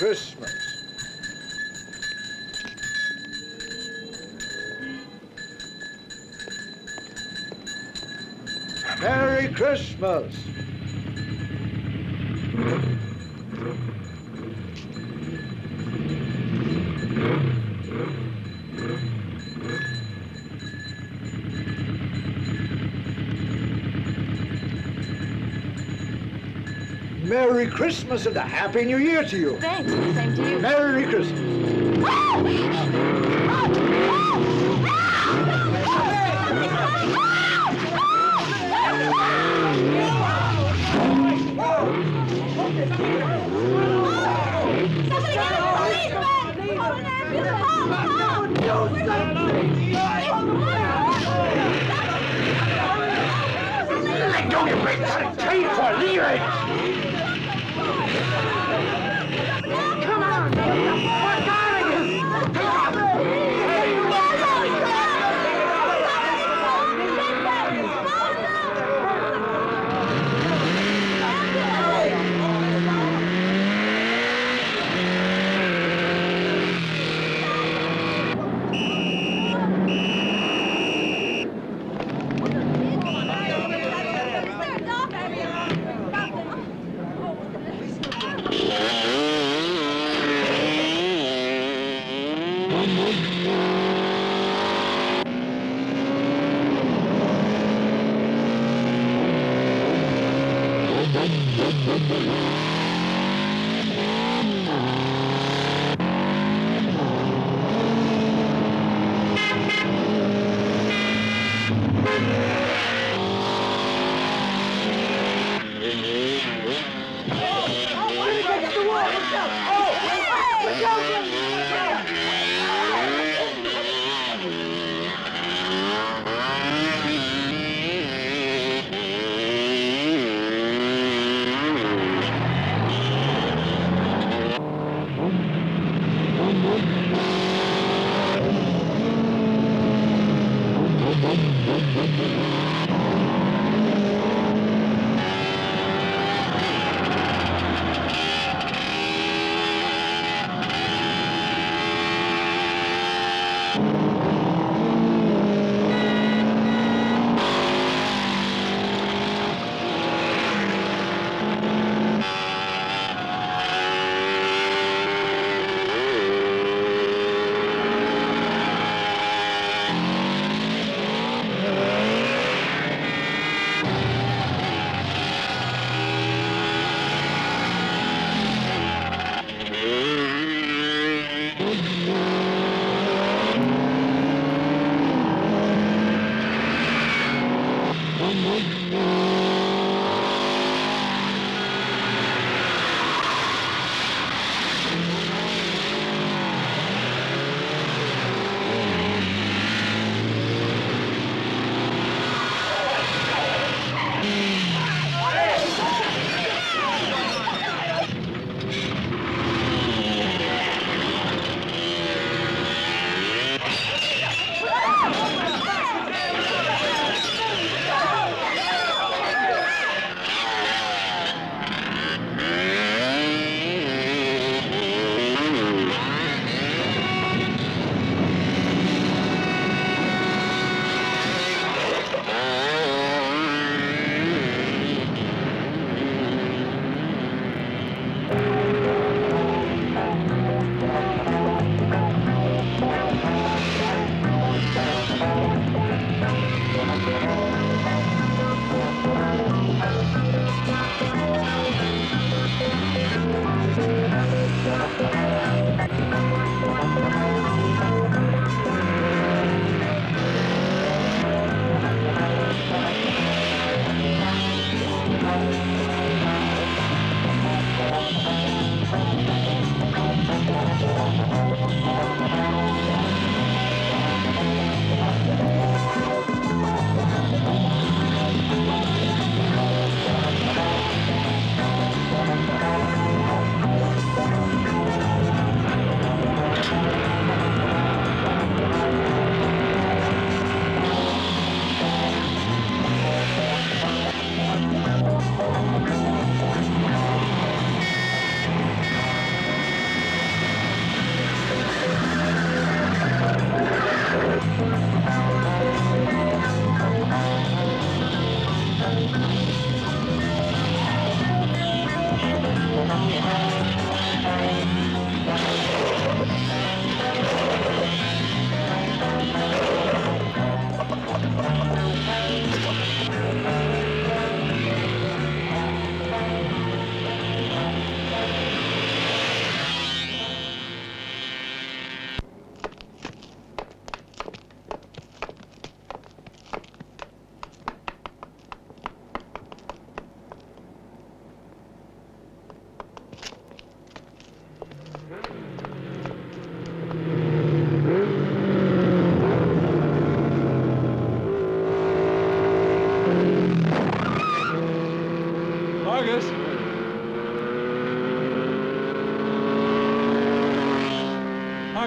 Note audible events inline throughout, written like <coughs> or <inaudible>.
Christmas. Merry Christmas. Merry Christmas and a Happy New Year to you. Thanks. Same to you. Merry Christmas. Ah!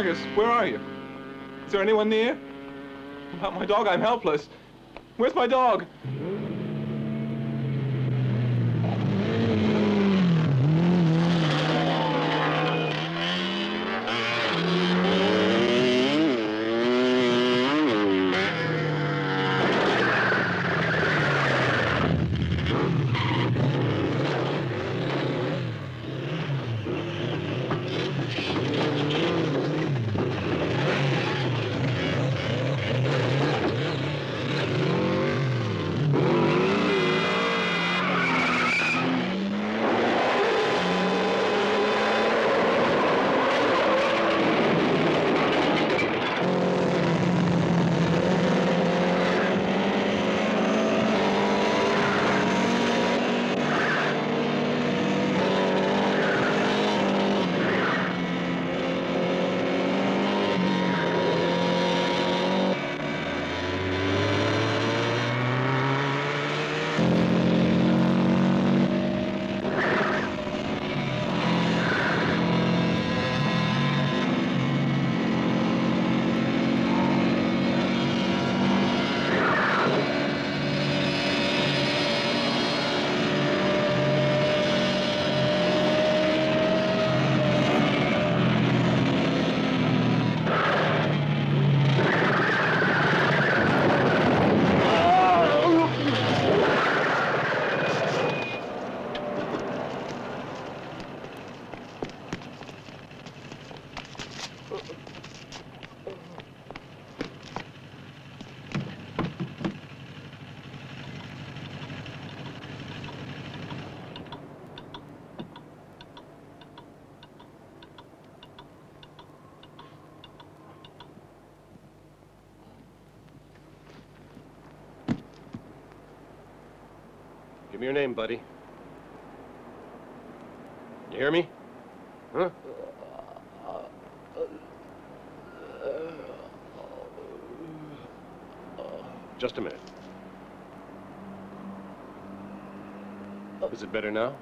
Where are you? Is there anyone near? About my dog, I'm helpless. Where's my dog? Me your name, buddy. You hear me? Huh? Just a minute. Is it better now?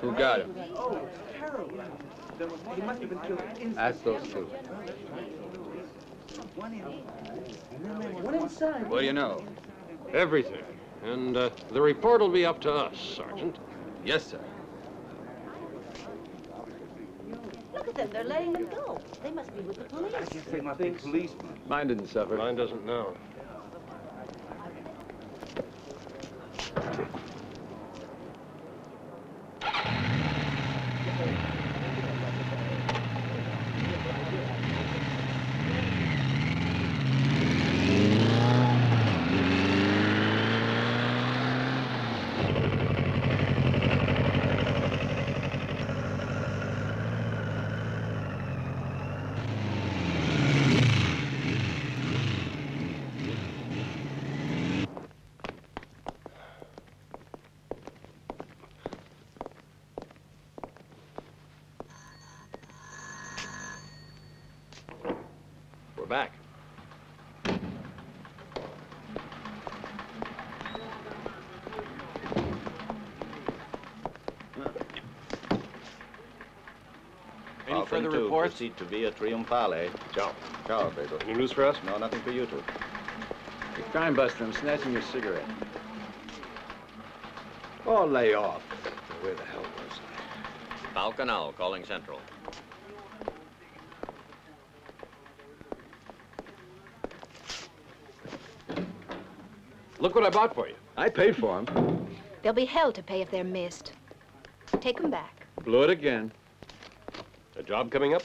Who <laughs> got him? That's those two. What do you know? Everything. And uh, the report will be up to us, Sergeant. Yes, sir. Look at them, they're letting them go. They must be with the police. They must be policemen. Mine didn't suffer. Mine doesn't know. We're back. Any further reports? Proceed to Via Trionfale. Ciao. Ciao, Alfredo. Any news for us? No, nothing for you two. Hey, crime buster, I'm snatching your cigarette. Oh, lay off. Where the hell was I? Falconel calling Central. Look what I bought for you. I paid for them. They'll be hell to pay if they're missed. Take them back. Blew it again. A job coming up?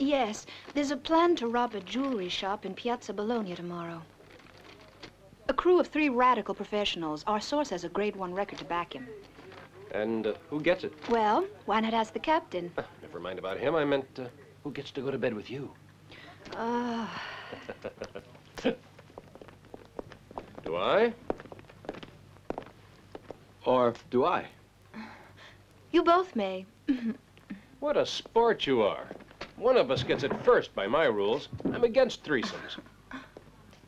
Yes, there's a plan to rob a jewelry shop in Piazza Bologna tomorrow. A crew of three radical professionals. Our source has a grade one record to back him. And uh, who gets it? Well, why not ask the captain? Never mind about him. I meant uh, who gets to go to bed with you. Uh, <laughs> Do I? Or do I? you both may. <laughs> What a sport you are. One of us gets it first by my rules. I'm against threesomes.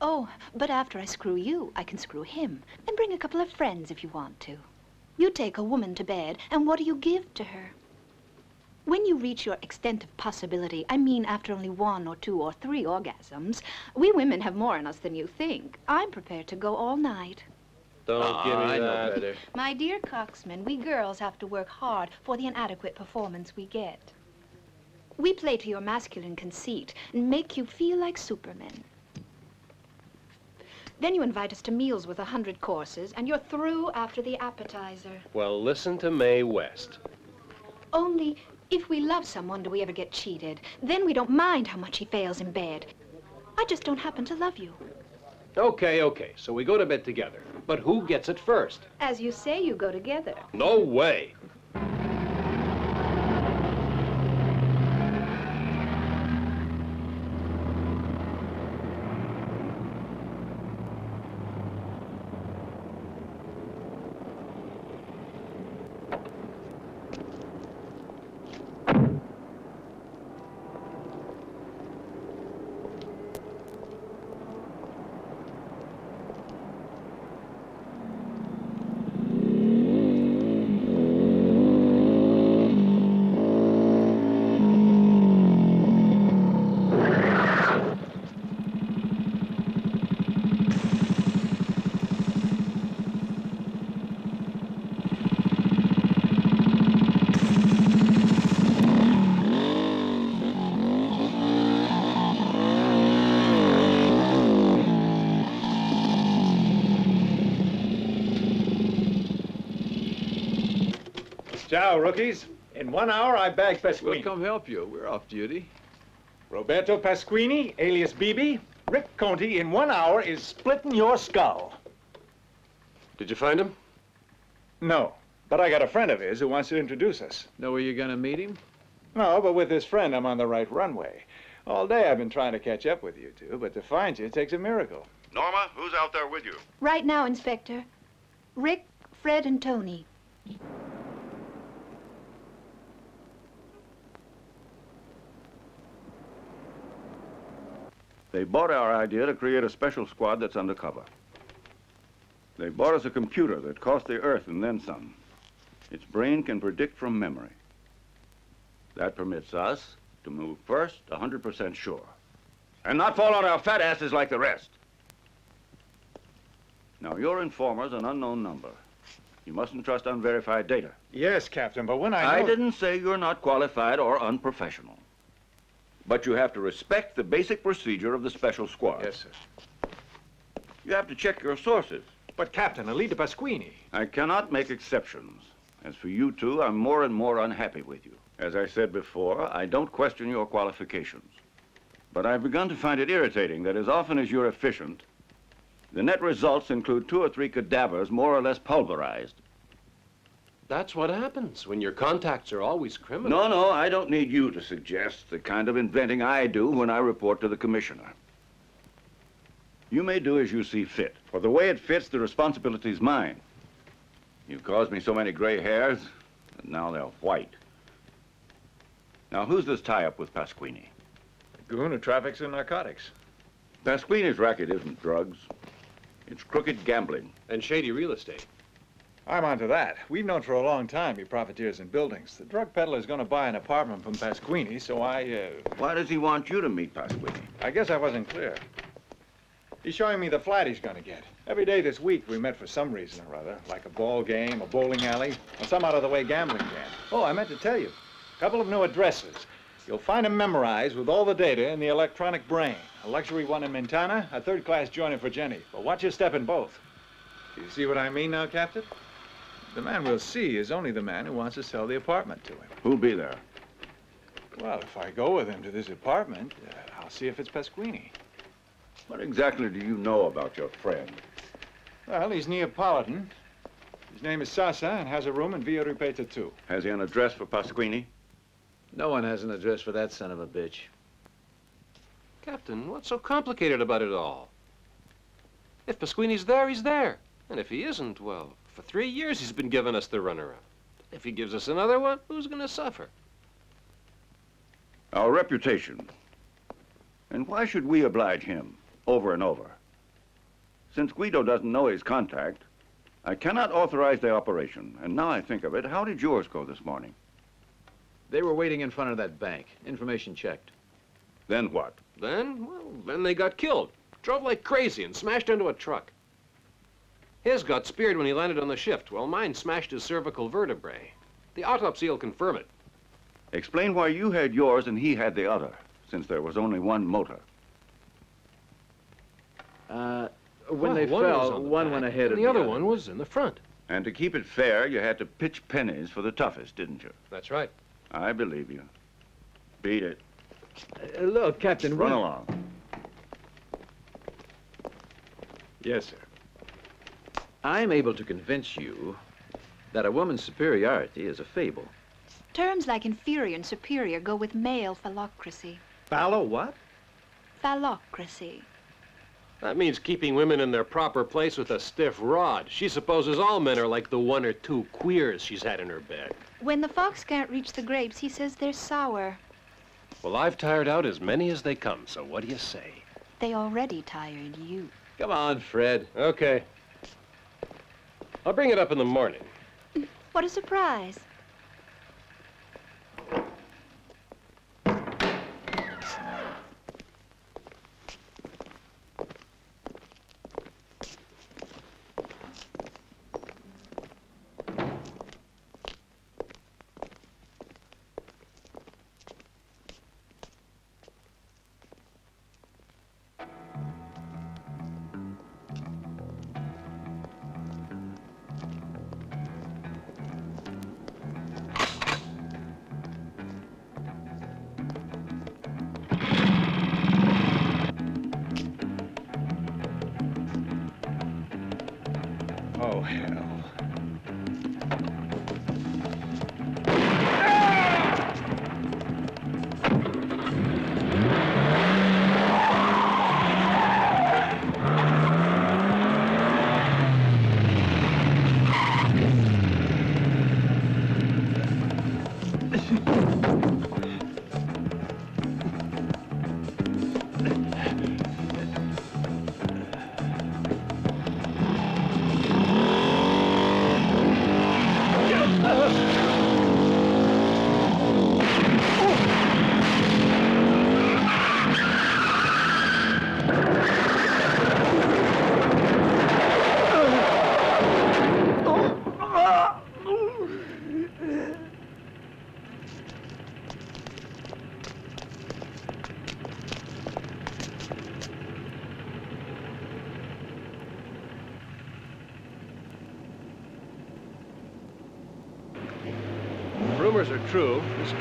Oh, but after I screw you, I can screw him. And bring a couple of friends if you want to. You take a woman to bed, and what do you give to her? When you reach your extent of possibility, I mean after only one or two or three orgasms, we women have more in us than you think. I'm prepared to go all night. Don't Ah, give me I know that. better. My dear Coxman, we girls have to work hard for the inadequate performance we get. We play to your masculine conceit and make you feel like supermen. Then you invite us to meals with a hundred courses, and you're through after the appetizer. Well, listen to Mae West. Only if we love someone do we ever get cheated. Then we don't mind how much he fails in bed. I just don't happen to love you. Okay, okay. So we go to bed together. But who gets it first? As you say, you go together. No way. Ciao, rookies. In one hour, I bag We'll come help you. We're off duty. Roberto Pasquini, alias Bibi. Rick Conti, in one hour, is splitting your skull. Did you find him? No, But I got a friend of his who wants to introduce us. Know where you're gonna meet him? No, but with this friend, I'm on the right runway. All day I've been trying to catch up with you two, but to find you it takes a miracle. Norma, who's out there with you? Right now, Inspector. Rick, Fred, and Tony. They bought our idea to create a special squad that's undercover. They bought us a computer that cost the Earth and then some. Its brain can predict from memory. That permits us to move first, 100% sure. And not fall on our fat asses like the rest. Now, your informer's an unknown number. You mustn't trust unverified data. Yes, Captain, but when I I didn't say you're not qualified or unprofessional. But you have to respect the basic procedure of the special squad. Yes, sir. You have to check your sources. But, Captain, Alita Pasquini. I cannot make exceptions. As for you two, I'm more and more unhappy with you. As I said before, I don't question your qualifications. But I've begun to find it irritating that as often as you're efficient, the net results include two or three cadavers more or less pulverized. That's what happens when your contacts are always criminal. No, no, I don't need you to suggest the kind of inventing I do when I report to the commissioner. You may do as you see fit. For the way it fits, the responsibility's mine. You've caused me so many gray hairs, and now they're white. Now, who's this tie-up with Pasquini? Goon who traffics in narcotics. Pasquini's racket isn't drugs. It's crooked gambling. And shady real estate. I'm onto that. We've known for a long time he profiteers in buildings. The drug peddler's going to buy an apartment from Pasquini, so I, uh, Why does he want you to meet Pasquini? I guess I wasn't clear. He's showing me the flat he's going to get. Every day this week we met for some reason or other, like a ball game, a bowling alley, or some out-of-the-way gambling den. Oh, I meant to tell you. A couple of new addresses. You'll find them memorized with all the data in the electronic brain. A luxury one in Montana, a third-class joint in Virginia. But watch your step in both. Do you see what I mean now, Captain? The man we'll see is only the man who wants to sell the apartment to him. Who'll be there? Well, if I go with him to this apartment, uh, I'll see if it's Pasquini. What exactly do you know about your friend? Well, he's Neapolitan. His name is Sasa and has a room in Via Ripetta 2. Has he an address for Pasquini? No one has an address for that son of a bitch. Captain, what's so complicated about it all? If Pasquini's there, he's there. And if he isn't, well, for three years he's been giving us the runaround. If he gives us another one, who's going to suffer? Our reputation. And why should we oblige him over and over? Since Guido doesn't know his contact, I cannot authorize the operation. And now I think of it, how did yours go this morning? They were waiting in front of that bank. Information checked. Then what? Then, well, then they got killed. Drove like crazy and smashed into a truck. His got speared when he landed on the shift, while mine smashed his cervical vertebrae. The autopsy will confirm it. Explain why you had yours and he had the other, since there was only one motor. Uh, when Well, they one fell, on the one back, went ahead and of the other other. one was in the front. And to keep it fair, you had to pitch pennies for the toughest, didn't you? That's right. I believe you. Beat it. Uh, look, Captain, Run along. Yes, sir. I'm able to convince you that a woman's superiority is a fable. Terms like inferior and superior go with male phallocracy. Fallow what? Phallocracy. That means keeping women in their proper place with a stiff rod. She supposes all men are like the one or two queers she's had in her bed. When the fox can't reach the grapes, he says they're sour. Well, I've tired out as many as they come, so what do you say? They already tired you. Come on, Fred. Okay. I'll bring it up in the morning. What a surprise.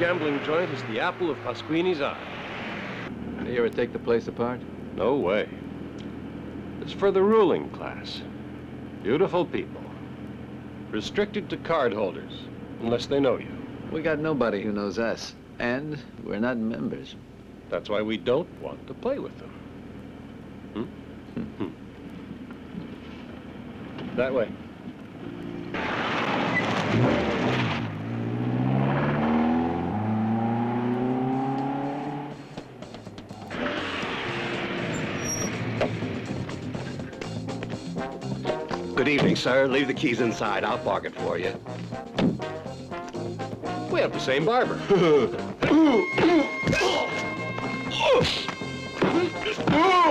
Gambling joint is the apple of Pasquini's eye. You ever take the place apart? No way. It's for the ruling class. Beautiful people. Restricted to card holders, unless they know you. We got nobody who knows us, and we're not members. That's why we don't want to play with them. Hmm? Hmm. That way. Evening, sir. Leave the keys inside. I'll park it for you. We have the same barber. <laughs> <laughs> <laughs>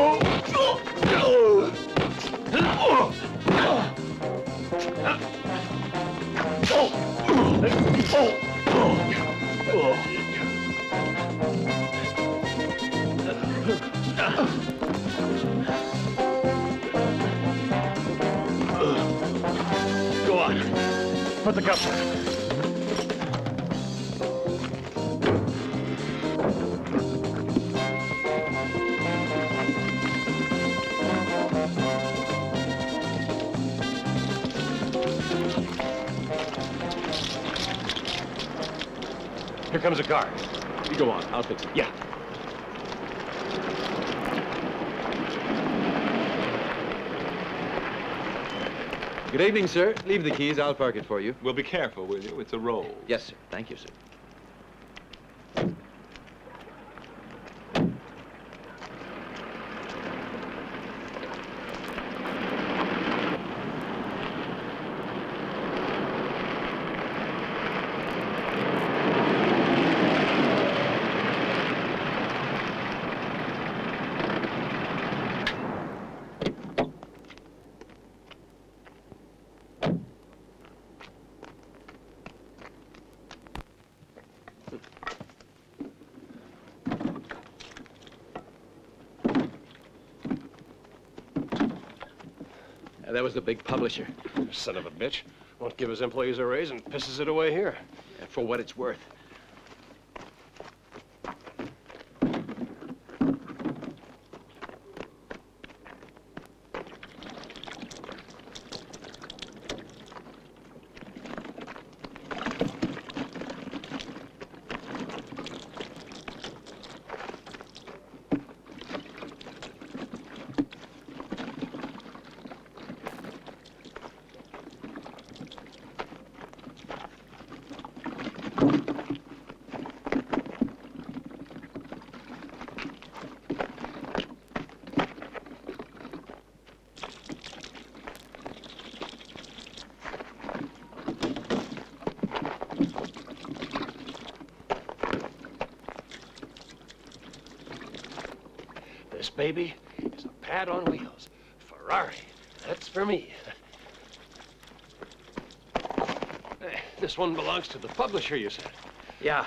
Put the on. Here comes a car. You go on. I'll fix it. Yeah. Good evening, sir. Leave the keys. I'll park it for you. Well, be careful, will you? It's a roll. Yes, sir. Thank you, sir. That was the big publisher. Son of a bitch. Won't give his employees a raise and pisses it away here. For what it's worth. Baby is a pad on wheels. Ferrari. That's for me. Hey, this one belongs to the publisher, you said. Yeah.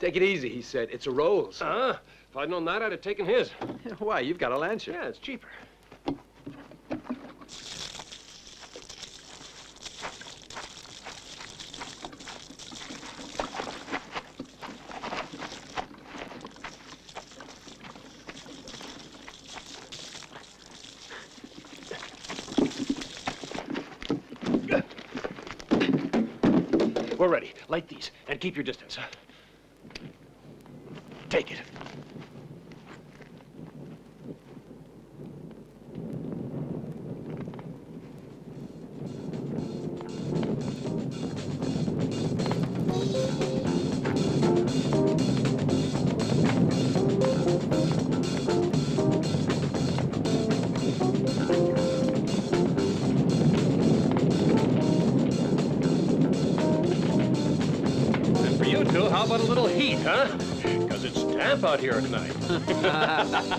Take it easy, he said. It's a Rolls. Uh-huh. If I'd known that, I'd have taken his. <laughs> Why? You've got a Lancia. Yeah, it's cheaper. We're ready. Light these and keep your distance. Out here at night. <laughs>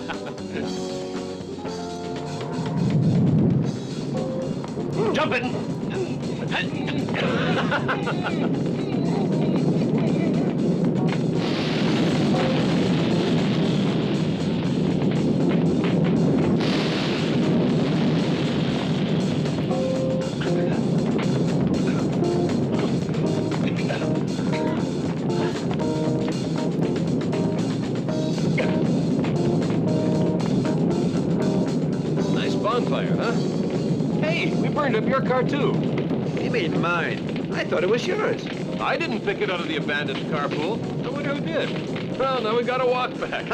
thought it was yours. I didn't pick it out of the abandoned carpool. I wonder who did. Well, now we've gotta walk back.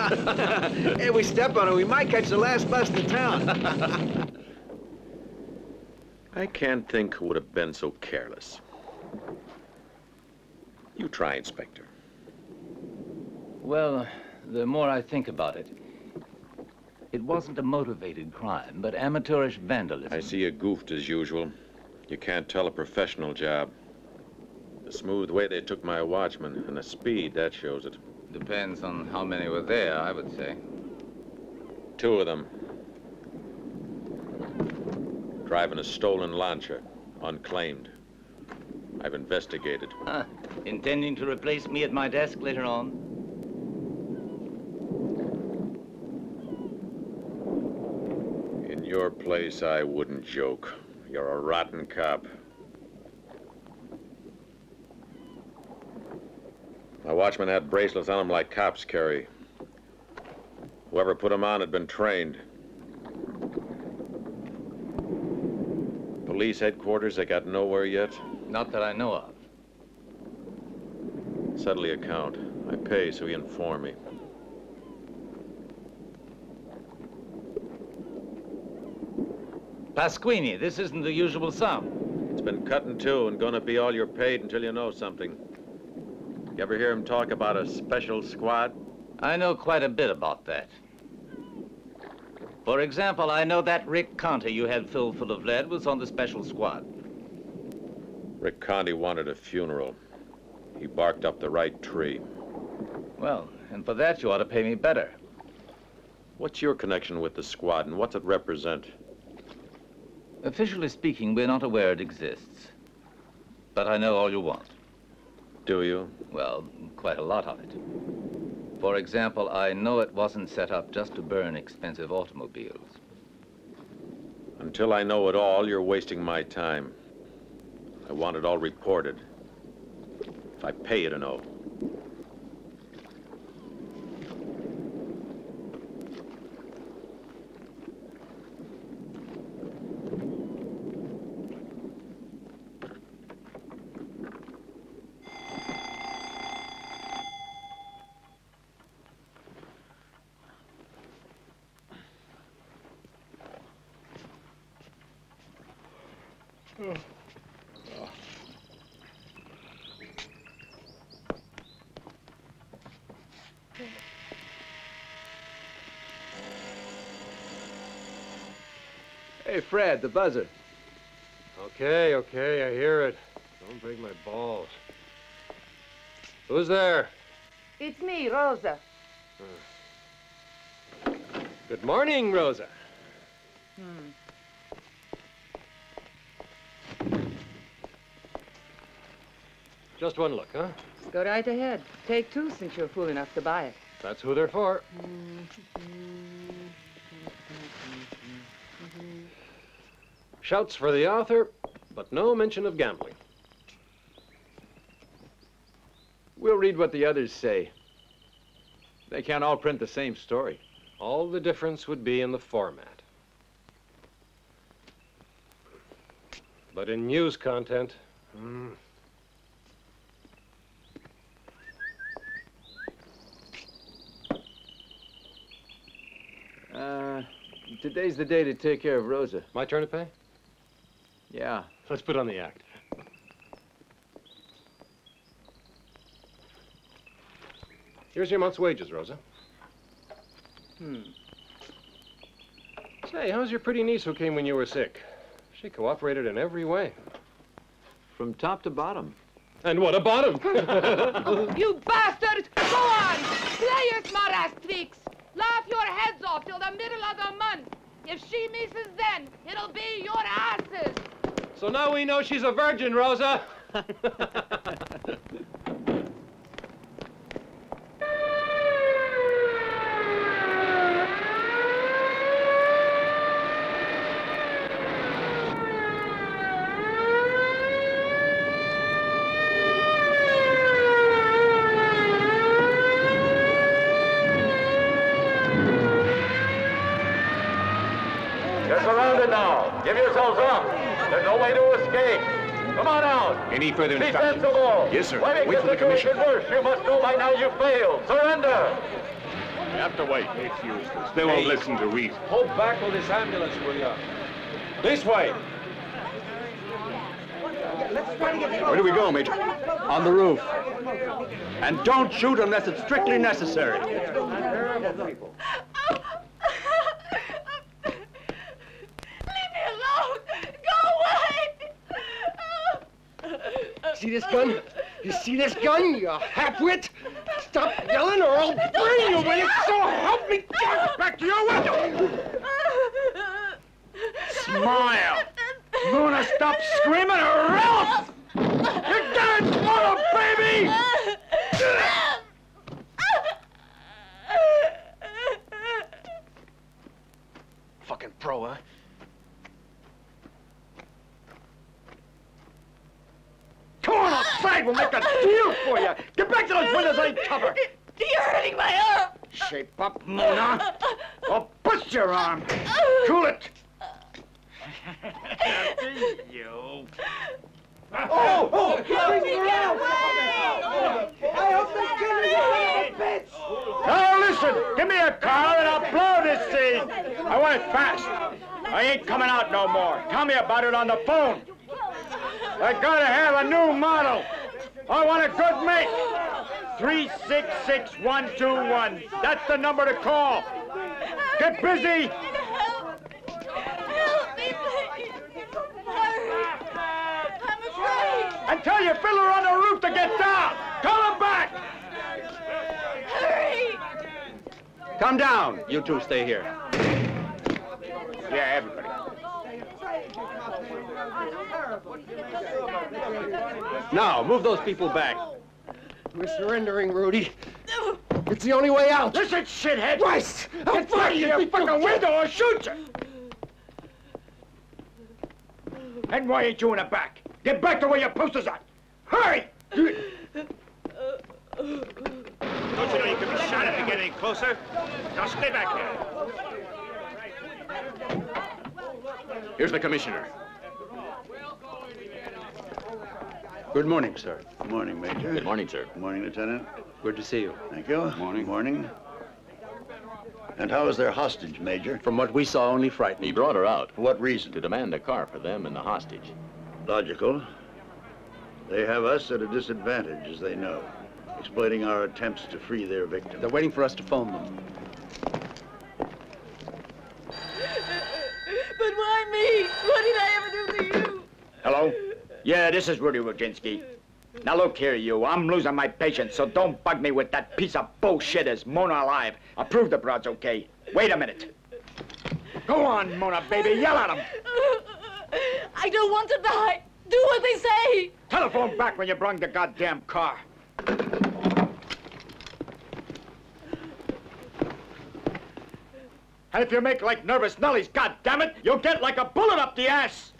<laughs> hey, we step on it, we might catch the last bus to town. <laughs> I can't think who would have been so careless. You try, Inspector. Well, the more I think about it, it wasn't a motivated crime, but amateurish vandalism. I see you goofed as usual. You can't tell a professional job. The smooth way they took my watchman and the speed, that shows it. Depends on how many were there, I would say. Two of them. Driving a stolen Lancia, unclaimed. I've investigated. Huh. Intending to replace me at my desk later on? In your place, I wouldn't joke. You're a rotten cop. My watchman had bracelets on them like cops carry. Whoever put them on had been trained. Police headquarters, they got nowhere yet? Not that I know of. Settle the account. I pay, so he inform me. Pasquini, this isn't the usual sum. It's been cut in two and gonna be all you're paid until you know something. You ever hear him talk about a special squad? I know quite a bit about that. For example, I know that Rick Conti you had filled full of lead was on the special squad. Rick Conti wanted a funeral. He barked up the right tree. Well, and for that you ought to pay me better. What's your connection with the squad and what's it represent? Officially speaking, we're not aware it exists. But I know all you want. Do you? Well, quite a lot of it. For example, I know it wasn't set up just to burn expensive automobiles. Until I know it all, you're wasting my time. I want it all reported. If I pay you to know. Hey, Fred, the buzzer. Okay, okay, I hear it. Don't break my balls. Who's there? It's me, Rosa. Good morning, Rosa. Hmm. Just one look, huh? Go right ahead. Take two since you're fool enough to buy it. That's who they're for. Shouts for the author, but no mention of gambling. We'll read what the others say. They can't all print the same story. All the difference would be in the format. But in news content, hmm. Uh, today's the day to take care of Rosa. My turn to pay? Yeah. Let's put on the act. Here's your month's wages, Rosa. Hmm. Say, how's your pretty niece who came when you were sick? She cooperated in every way. From top to bottom. And what a bottom! <laughs> <laughs> you bastards! Go on! Play your smart-ass tricks! Laugh your heads off till the middle of the month. If she misses then, it'll be your asses. So now we know she's a virgin, Rosa. <laughs> You're surrounded now. Give yourselves up. They're gate. Come on out. Any further Be instructions? sensible. Yes, sir. Why make Wait the for the situation commissioner. worse? You must know by now you failed. Surrender. We have to wait. It's useless. They won't listen to reason. Hold back with this ambulance, will you? This way. Where do we go, Major? On the roof. And don't shoot unless it's strictly necessary. Leave me alone! Go away! See this gun? You see this gun, you halfwit? Stop yelling or I'll burn you with it, so help me God! Back to your window! Smile. Luna, stop screaming or else! You're dead tomorrow, baby! Fucking pro, huh? Come on outside, we'll make a deal for you! Get back to those windows I cover! You're hurting my arm! Shape up, Mona! Or bust your arm! Cool it! you. Oh! Oh! Bring me around! I hope they kill you, you bitch! Now listen, give me a car and I'll blow this thing. I want it fast. I ain't coming out no more. Tell me about it on the phone. I gotta have a new model. I want a good make. 366121. That's the number to call. Get busy. Help me, please! Hurry! I'm afraid! And tell your fiddler on the roof to get down. Call him back. Hurry! Come down. You two stay here. Yeah, everybody. Now, move those people back. We're surrendering, Rudy. It's the only way out. Listen, shithead. Christ! I'll Get back fire you your if you fucking do. window or shoot you! And why ain't you in the back? Get back to where your posters are! Hurry! Don't you know you can be shot if you get any closer? Now stay back here. Here's the commissioner. Good morning, sir. Good morning, Major. Good morning, sir. Good morning, Lieutenant. Good to see you. Thank you. Morning. Morning. And how is their hostage, Major? From what we saw, only frightened. He brought her out. For what reason? To demand a car for them and the hostage. Logical. They have us at a disadvantage, as they know, exploiting our attempts to free their victim. They're waiting for us to phone them. But why me? What did I ever do to you? Hello? Yeah, this is Rudy Roginski. Now look here, you. I'm losing my patience, so don't bug me with that piece of bullshit as Mona alive. I'll prove the broad's okay. Wait a minute. Go on, Mona, baby. Yell at him. I don't want to die. Do what they say. Telephone back when you brung the goddamn car. And if you make like nervous Nellies, goddammit, you'll get like a bullet up the ass.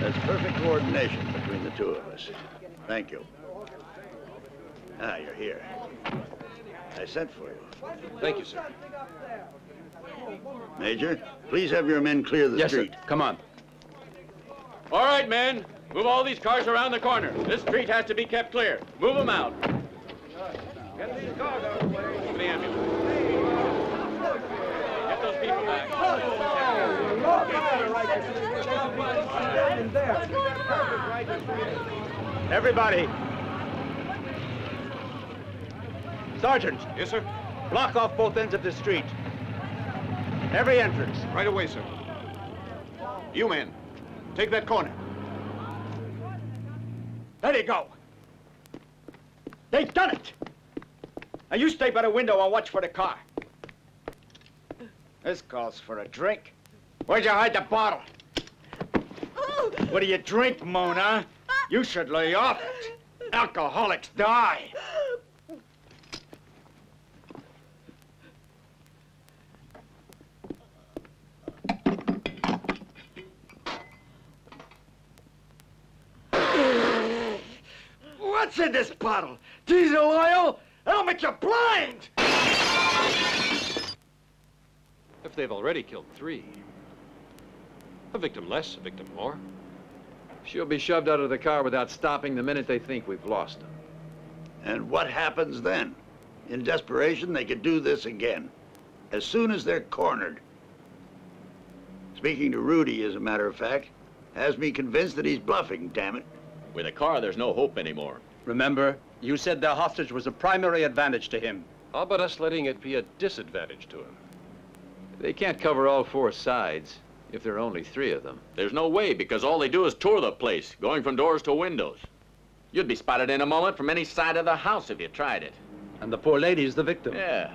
There's perfect coordination between the two of us. Thank you. Ah, you're here. I sent for you. Thank you, sir. Major, please have your men clear the Yes, street. sir. Come on. All right, men. Move all these cars around the corner. This street has to be kept clear. Move them out. Get these cars out of the way. The ambulance. Get those people back. Everybody. Sergeant. Yes, sir? Block off both ends of the street. Every entrance. Right away, sir. You men, take that corner. There you go. They've done it. Now you stay by the window and watch for the car. This calls for a drink. Where'd you hide the bottle? Oh. What do you drink, Mona? You should lay off it. Alcoholics die. What's in this bottle? Diesel oil? That'll make you blind! If they've already killed three, a victim less, a victim more. She'll be shoved out of the car without stopping the minute they think we've lost them. And what happens then? In desperation, they could do this again. As soon as they're cornered. Speaking to Rudy, as a matter of fact, has me convinced that he's bluffing, damn it. With a car, there's no hope anymore. Remember, you said their hostage was a primary advantage to him. How about us letting it be a disadvantage to him? They can't cover all four sides if there are only three of them. There's no way, because all they do is tour the place, going from doors to windows. You'd be spotted in a moment from any side of the house if you tried it. And the poor lady's the victim. Yeah.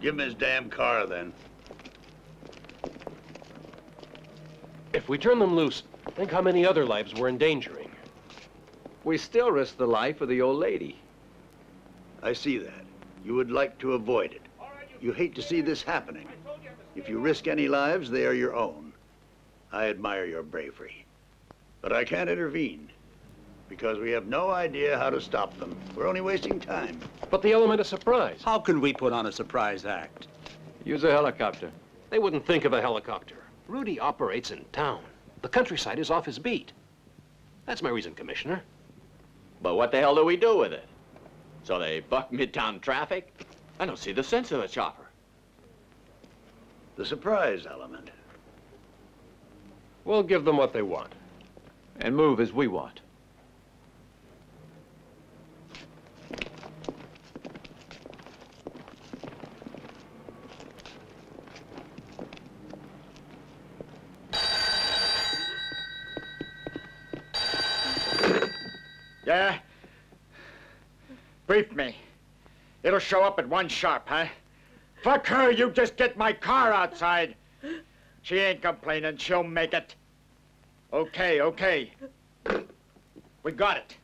Give him his damn car, then. If we turn them loose, think how many other lives we're endangering. We still risk the life of the old lady. I see that. You would like to avoid it. You hate to see this happening. If you risk any lives, they are your own. I admire your bravery. But I can't intervene, because we have no idea how to stop them. We're only wasting time. But the element of surprise. How can we put on a surprise act? Use a helicopter. They wouldn't think of a helicopter. Rudy operates in town. The countryside is off his beat. That's my reason, Commissioner. But what the hell do we do with it? So they buck midtown traffic? I don't see the sense of a chopper. The surprise element. We'll give them what they want. And move as we want. Yeah? Brief me. It'll show up at one sharp, huh? Fuck her, you just get my car outside. She ain't complaining, she'll make it. Okay, okay. We got it.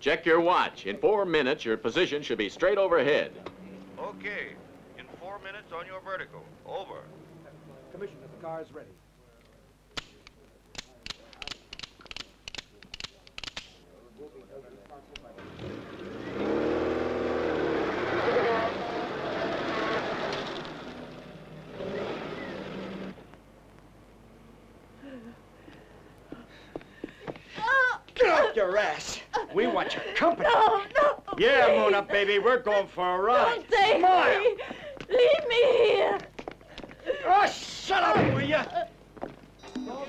Check your watch. In four minutes, your position should be straight overhead. Okay. In four minutes on your vertical. Over. Commissioner, the car is ready. Your ass. We want your company. No, no. Yeah, Mona, baby, we're going for a ride. Don't take Smile. me. Leave me here. Oh, shut up, will you? No,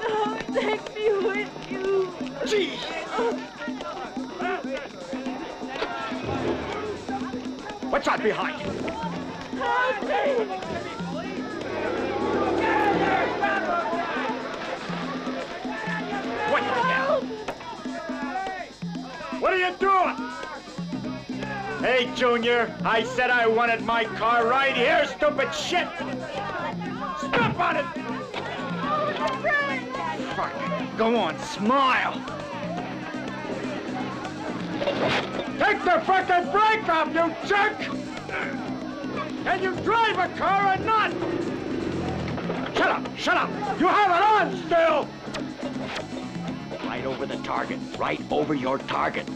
no, take me with you. Gee. What's that behind you? Help me. What are you doing? Hey, Junior, I said I wanted my car right here, stupid shit! Stop on it! Fuck. Go on, smile! Take the fucking brake off, you jerk! Can you drive a car or not? Shut up, shut up! You have it on still! Over the target. Right over your target.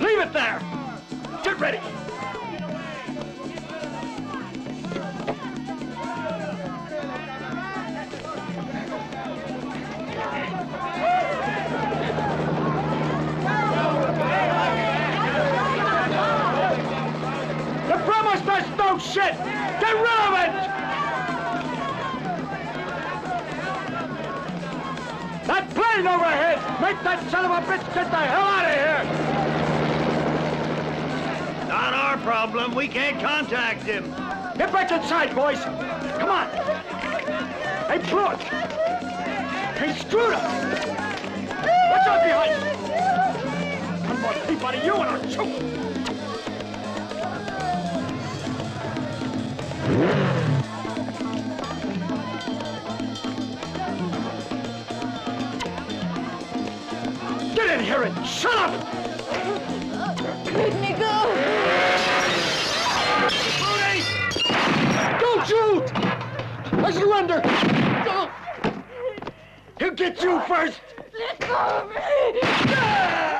Leave it there! Get ready! You promised us no shit! Get rid of it! Plane overhead! Make that son of a bitch get the hell out of here! Not our problem. We can't contact him. Get back inside, boys! Come on! Hey, Pruitt! Hey, Struder! What's up behind you? One more peep out of you and I'll shoot! Shut up! Let me go! Moody! Don't shoot! I surrender! Go! He'll get you first! Let go of me!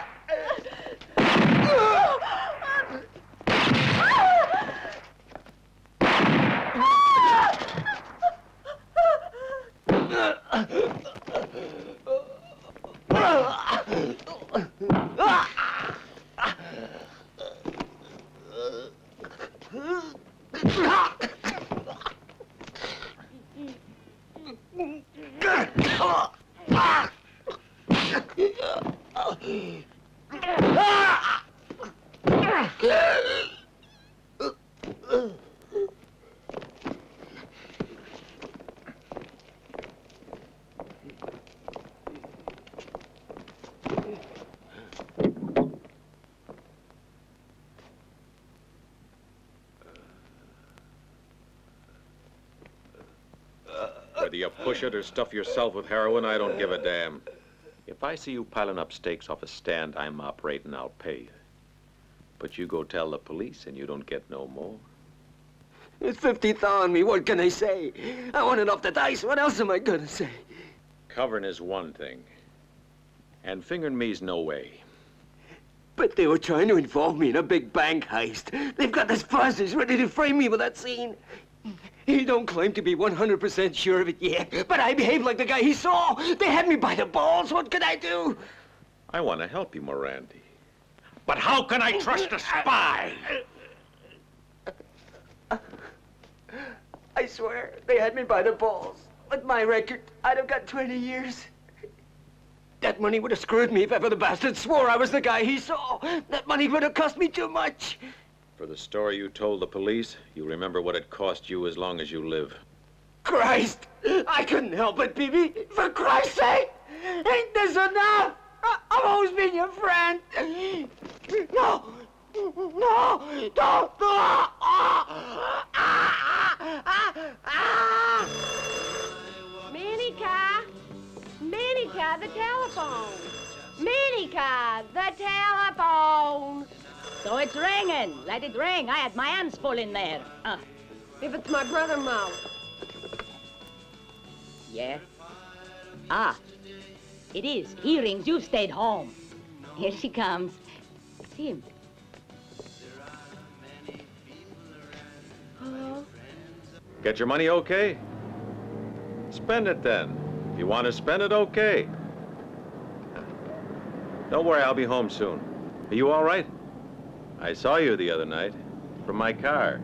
Push it or stuff yourself with heroin, I don't give a damn. If I see you piling up stakes off a stand I'm operating, I'll pay you. But you go tell the police and you don't get no more. It's 50 on me. What can I say? I want it off the dice. What else am I gonna say? Covering is one thing. And fingering me's no way. But they were trying to involve me in a big bank heist. They've got this buzzers ready to frame me with that scene. He don't claim to be 100% sure of it yet, but I behaved like the guy he saw. They had me by the balls. What could I do? I want to help you, Morandi. But how can I trust a spy? I swear, they had me by the balls. With my record, I'd have got 20 years. That money would have screwed me if ever the bastard swore I was the guy he saw. That money would have cost me too much. For the story you told the police, you remember what it cost you as long as you live. Christ! I couldn't help it, Bibi. For Christ's sake! Ain't this enough? I've always been your friend. No! No! Don't! Ah! So it's ringing. Let it ring. I had my hands full in there. Uh. If it's my brother Mo. Yeah? Ah. It is. He rings. You've stayed home. Here she comes. See him. Hello? Get your money okay? Spend it then. If you want to spend it, okay. Don't worry, I'll be home soon. Are you all right? I saw you the other night from my car.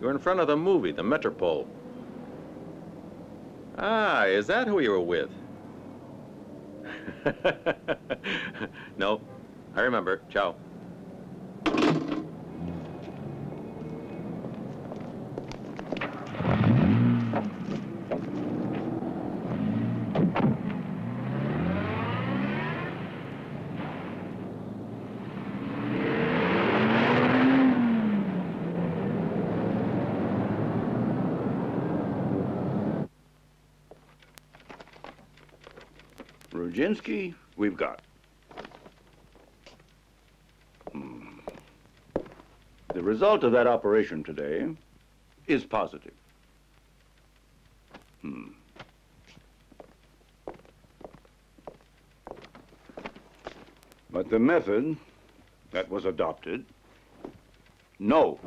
You were in front of the movie, the Metropole. Ah, is that who you were with? <laughs> no, I remember. Ciao. We've got. Hmm. The result of that operation today is positive. Hmm. But the method that was adopted, no.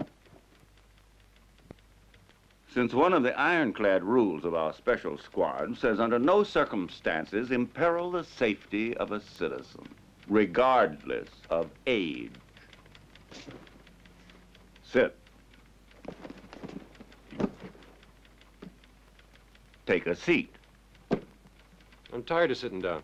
Since one of the ironclad rules of our special squad says under no circumstances imperil the safety of a citizen, regardless of age. Sit. Take a seat. I'm tired of sitting down.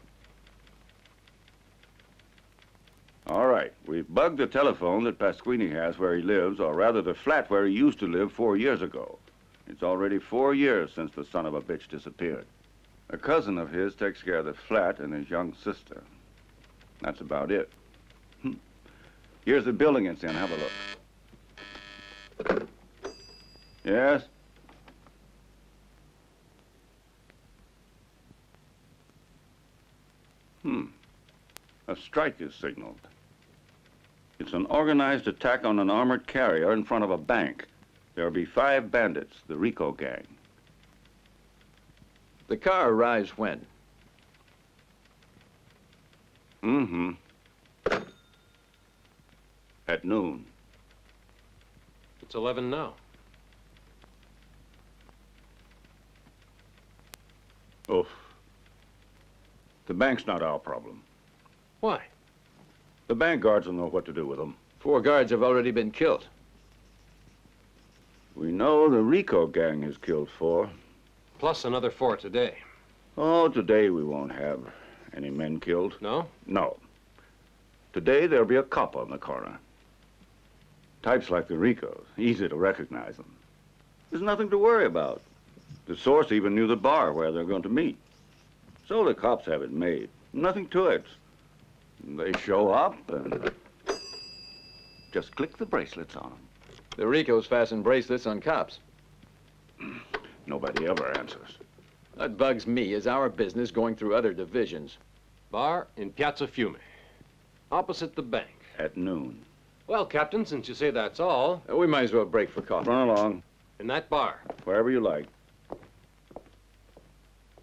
All right. We've bugged the telephone that Pasquini has where he lives, or rather the flat where he used to live four years ago. It's already four years since the son of a bitch disappeared. A cousin of his takes care of the flat and his young sister. That's about it. Hmm. Here's the building it's in. Have a look. Yes? Hmm. A strike is signaled. It's an organized attack on an armored carrier in front of a bank. There'll be five bandits, the Rico gang. The car arrives when? Mm-hmm. At noon. It's 11 now. Oof. The bank's not our problem. Why? The bank guards will know what to do with them. Four guards have already been killed. We know the Rico gang has killed four. Plus another four today. Oh, today we won't have any men killed. No? No. Today there'll be a cop on the corner. Types like the Ricos, easy to recognize them. There's nothing to worry about. The source even knew the bar where they're going to meet. So the cops have it made. Nothing to it. They show up and just click the bracelets on them. The Ricos fasten bracelets on cops. Nobody ever answers. What bugs me is our business going through other divisions. Bar in Piazza Fiume, opposite the bank. At noon. Well, Captain, since you say that's all... Uh, we might as well break for coffee. Run along. In that bar. Wherever you like.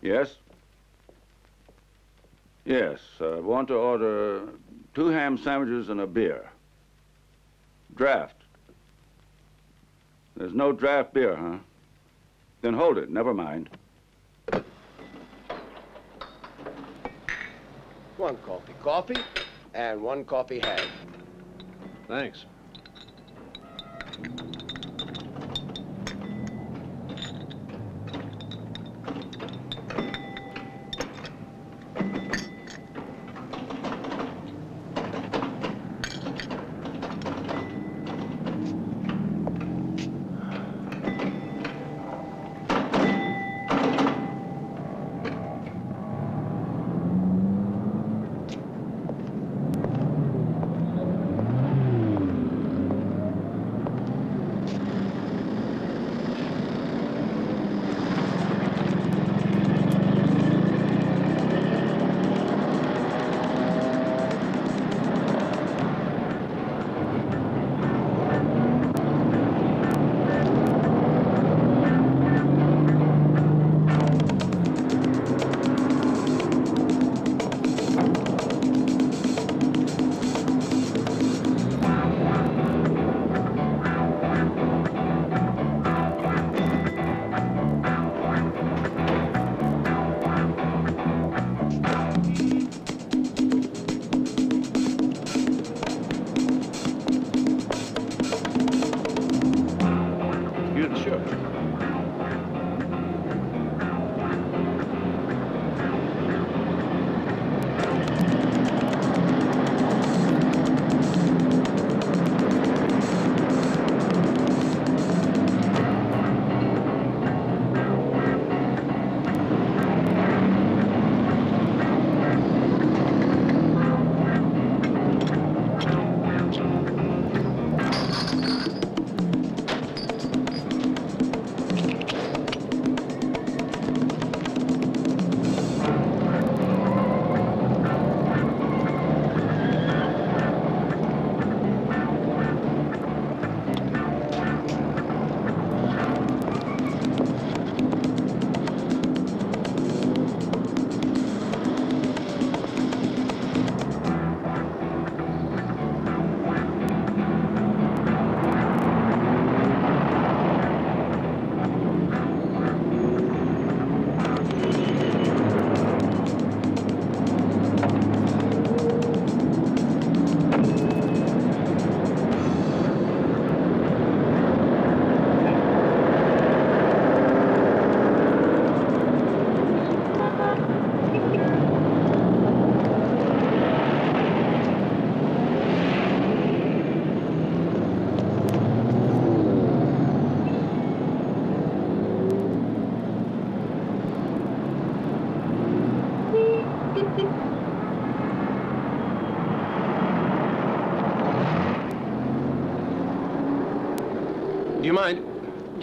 Yes? Yes, I want to order two ham sandwiches and a beer. Draft. There's no draft beer, huh? Then hold it, never mind. One coffee coffee and one coffee hag. Thanks.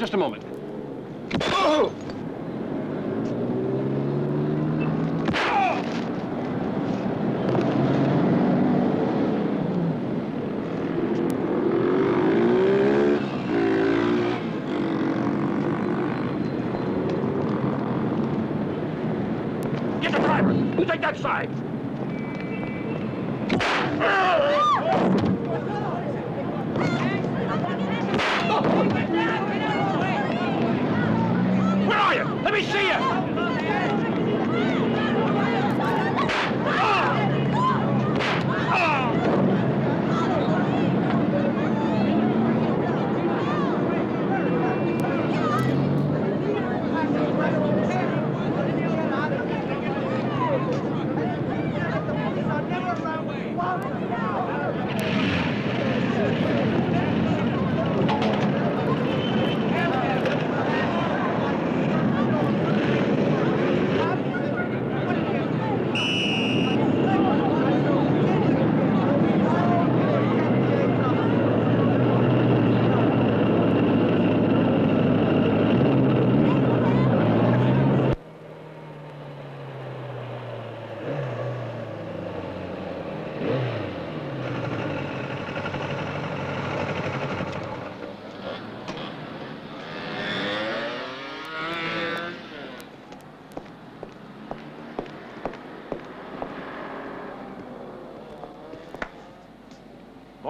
Just a moment.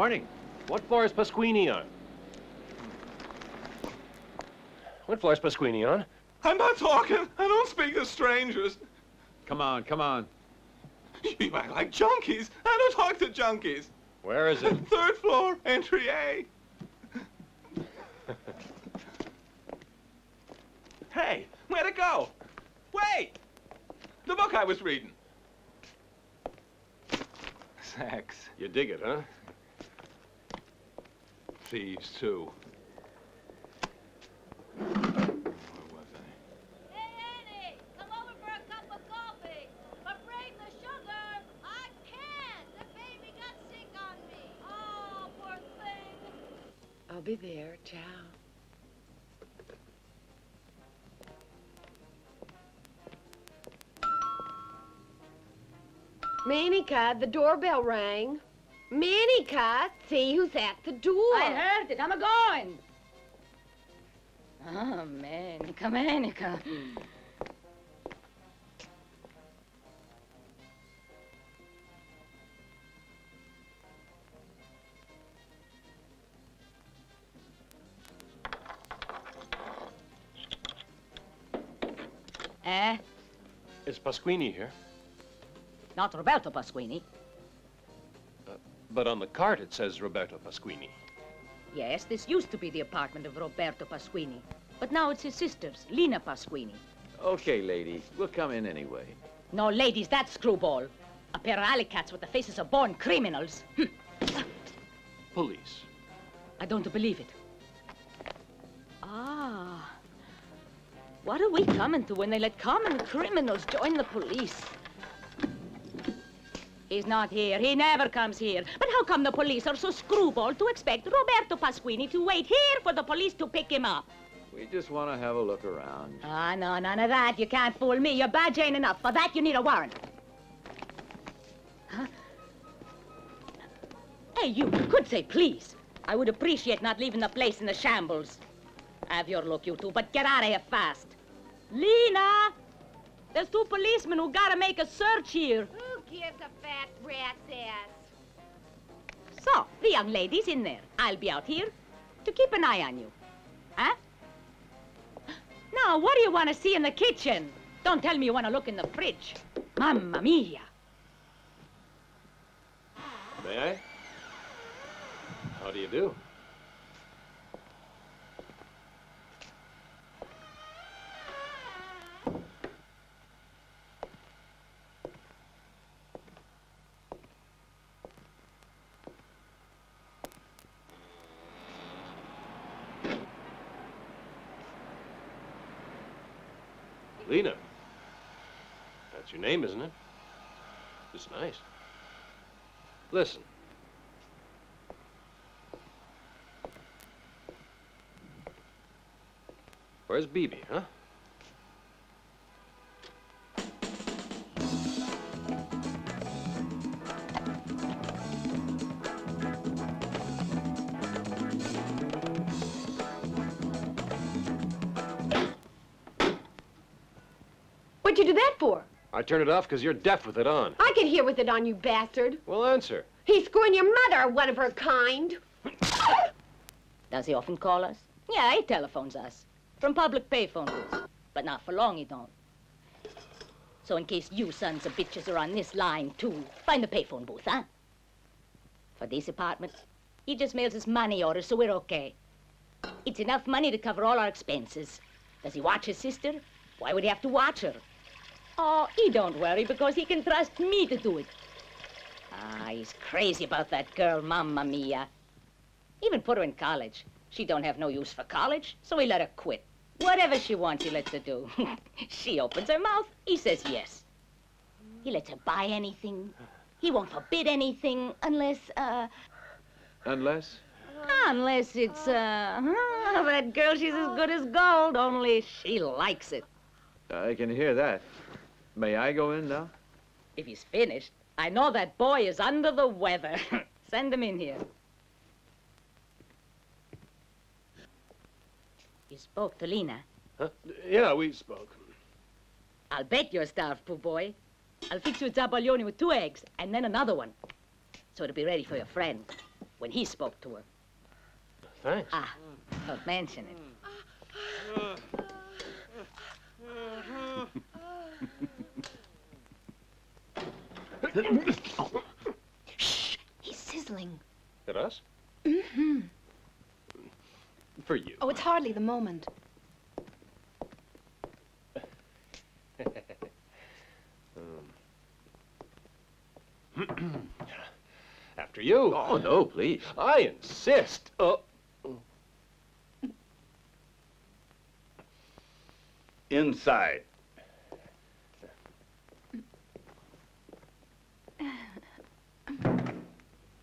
Morning. What floor is Pasquini on? What floor is Pasquini on? I'm not talking. I don't speak to strangers. Come on, come on. You act like junkies. I don't talk to junkies. Where is it? Third floor, entry A. hey, where'd it go? Wait! The book I was reading. Sex. You dig it, huh? Thieves, too. I'll be there. Ciao. Manica, the doorbell rang. Manica, see who's at the door. I heard it. I'm a going. Oh, Manica, Manica. Eh? Is Pasquini here? Not Roberto Pasquini. But on the cart it says Roberto Pasquini. Yes, this used to be the apartment of Roberto Pasquini. But now it's his sister's, Lina Pasquini. Okay, lady. We'll come in anyway. No, ladies, that's screwball. A pair of alley cats with the faces of born criminals. Hm. Police. I don't believe it. Ah. What are we coming to when they let common criminals join the police? He's not here. He never comes here. But how come the police are so screwball to expect Roberto Pasquini to wait here for the police to pick him up? We just want to have a look around. Ah, no, none of that. You can't fool me. Your badge ain't enough. For that, you need a warrant. Huh? Hey, you could say please. I would appreciate not leaving the place in the shambles. Have your look, you two, but get out of here fast. Lena! There's two policemen who gotta make a search here. Who gives a fat rat's ass? So, the young lady's in there. I'll be out here to keep an eye on you. Huh? Now, what do you want to see in the kitchen? Don't tell me you want to look in the fridge. Mamma mia. May I? How do you do? Lena. That's your name, isn't it? It's nice. Listen. Where's Bibi, huh? What'd you do that for? I turned it off because you're deaf with it on. I can hear with it on, you bastard. Well, answer. He's screwing your mother, one of her kind. <coughs> Does he often call us? Yeah, he telephones us. From public payphone booths. But not for long, he don't. So in case you sons of bitches are on this line, too, find the payphone booth, huh? For this apartment, he just mails us money orders, so we're okay. It's enough money to cover all our expenses. Does he watch his sister? Why would he have to watch her? Oh, he don't worry because he can trust me to do it. Ah, he's crazy about that girl, Mamma Mia. Even put her in college. She don't have no use for college, so he let her quit. Whatever she wants, he lets her do. <laughs> she opens her mouth, he says yes. He lets her buy anything. He won't forbid anything unless, uh, Unless? unless it's, uh, that girl, she's as good as gold, only she likes it. I can hear that. May I go in now? If he's finished, I know that boy is under the weather. <laughs> Send him in here. You spoke to Lena. Huh? Yeah, we spoke. I'll bet you're starved, poor boy. I'll fix you a zabaglione with two eggs and then another one. So it'll be ready for your friend when he spoke to her. Thanks. Ah, don't mention it. <laughs> <laughs> Shh! He's sizzling. At us? Mm-hmm. For you. Oh, it's hardly the moment. <laughs> Um. <clears throat> After you. Oh, no, please. I insist. Oh. Inside.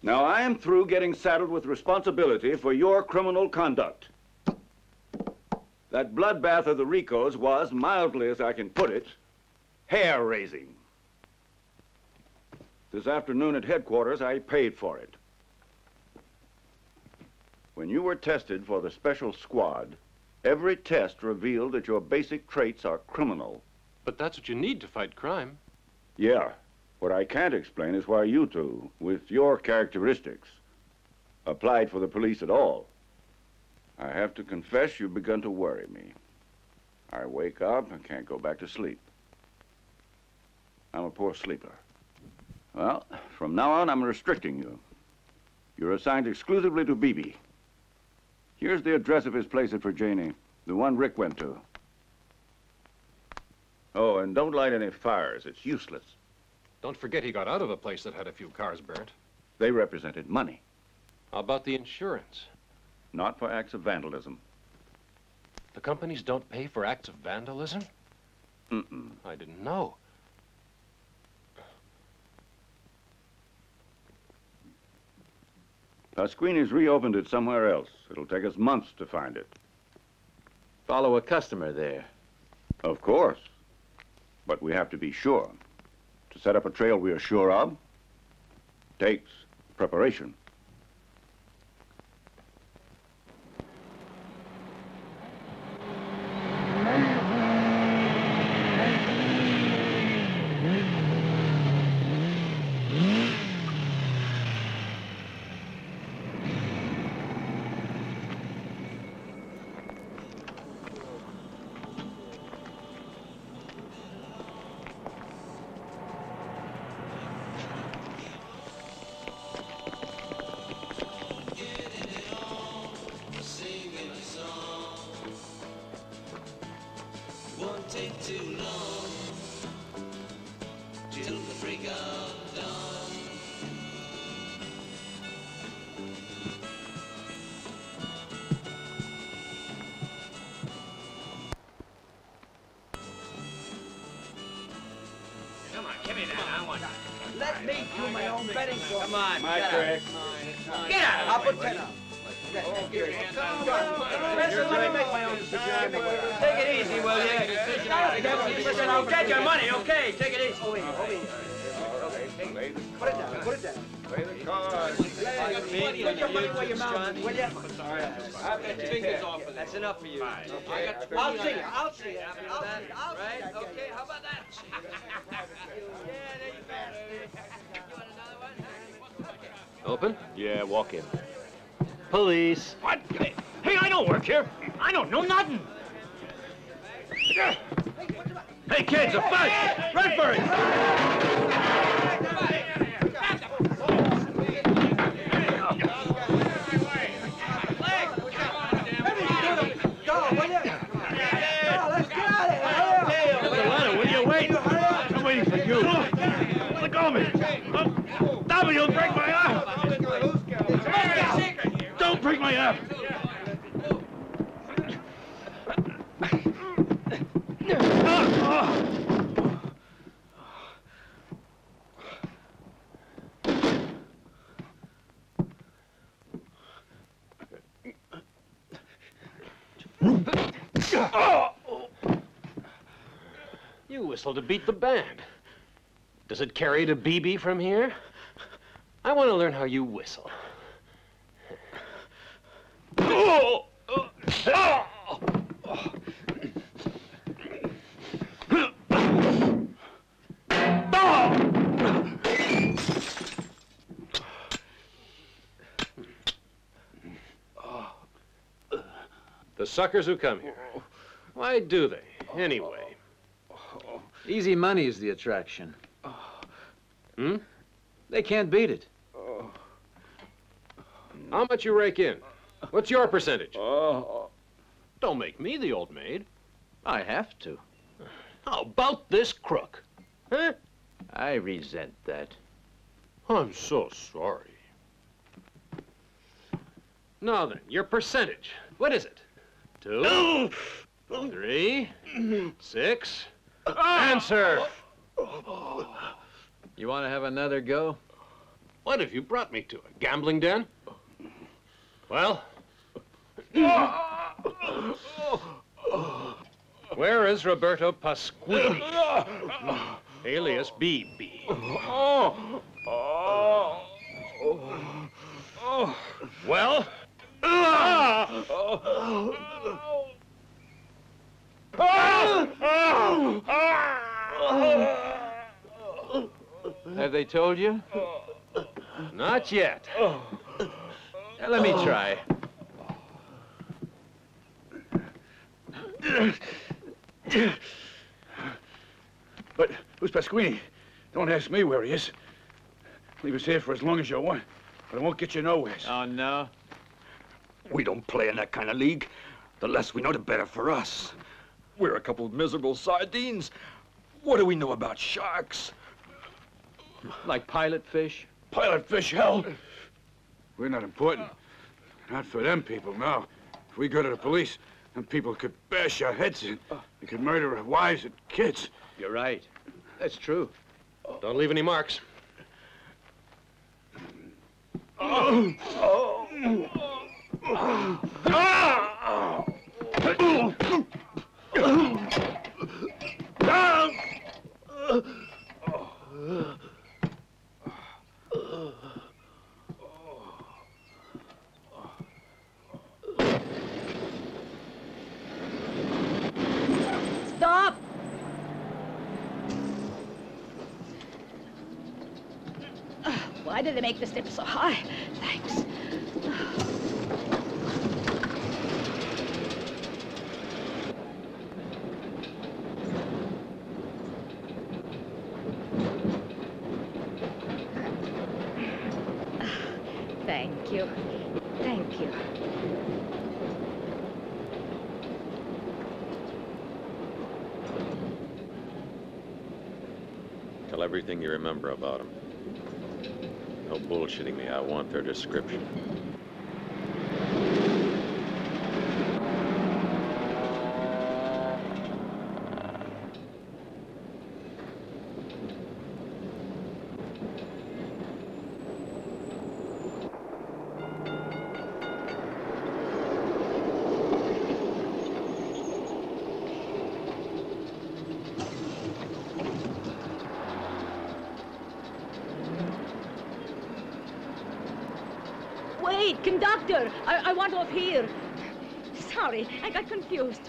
Now, I am through getting saddled with responsibility for your criminal conduct. That bloodbath of the Ricos was, mildly as I can put it, hair-raising. This afternoon at headquarters, I paid for it. When you were tested for the special squad, every test revealed that your basic traits are criminal. But that's what you need to fight crime. Yeah. What I can't explain is why you two, with your characteristics, applied for the police at all. I have to confess you've begun to worry me. I wake up and can't go back to sleep. I'm a poor sleeper. Well, from now on, I'm restricting you. You're assigned exclusively to Bibi. Here's the address of his place at Virginia, the one Rick went to. Oh, and don't light any fires. It's useless. Don't forget he got out of a place that had a few cars burnt. They represented money, How about the insurance? not for acts of vandalism. The companies don't pay for acts of vandalism? Mm-mm. I didn't know. Pasquini's reopened it somewhere else. It'll take us months to find it. Follow a customer there. Of course. But we have to be sure. Set up a trail we are sure of takes preparation. Come on, My get trick. out. Get out. I'll put ten up. Take it easy, will you? Listen, I'll get your money, okay? Take it easy. Put it down, put it down. Play the cards. Put your money where your mouth is, will ya? fingers off of it. That's enough for you. Okay, I got I'll see on it, that. I'll see it. Happy with I'll see it, I'll see Right? Okay, how about that? <laughs> <laughs> Open? Yeah, walk in. Police. What? Hey, hey, I don't work here. I don't know nothing. Hey, kids, a fight! Redbury! What's the matter? What are you waiting? I'm waiting for you. Go of me. Stop it, you'll break my arm. Don't break my arm. You whistle to beat the band. Does it carry to Bibi from here? I want to learn how you whistle. The suckers who come here. Why do they, anyway? Easy money is the attraction. Hmm? They can't beat it. How much you rake in? What's your percentage? Oh. Don't make me the old maid. I have to. How about this crook? Huh? I resent that. I'm so sorry. Now then, your percentage. What is it? Two? Three? Six? Answer! You want to have another go? What have you brought me to? A gambling den? Well? Where is Roberto Pasquini? alias Bibi. Well? Have they told you? Not yet. Now, let me try. But who's Pasquini? Don't ask me where he is. Leave us here for as long as you want, but it won't get you nowhere. Oh, no? We don't play in that kind of league. The less we know, the better for us. We're a couple of miserable sardines. What do we know about sharks? Like pilot fish? Pilot fish, hell. We're not important. Not for them people, no. If we go to the police, them people could bash our heads in. They could murder our wives and kids. You're right. That's true. Don't leave any marks. Stop! Why did they make the steps so high? Thanks. Thank you. Thank you. Tell everything you remember about them. No bullshitting me. I want their description. I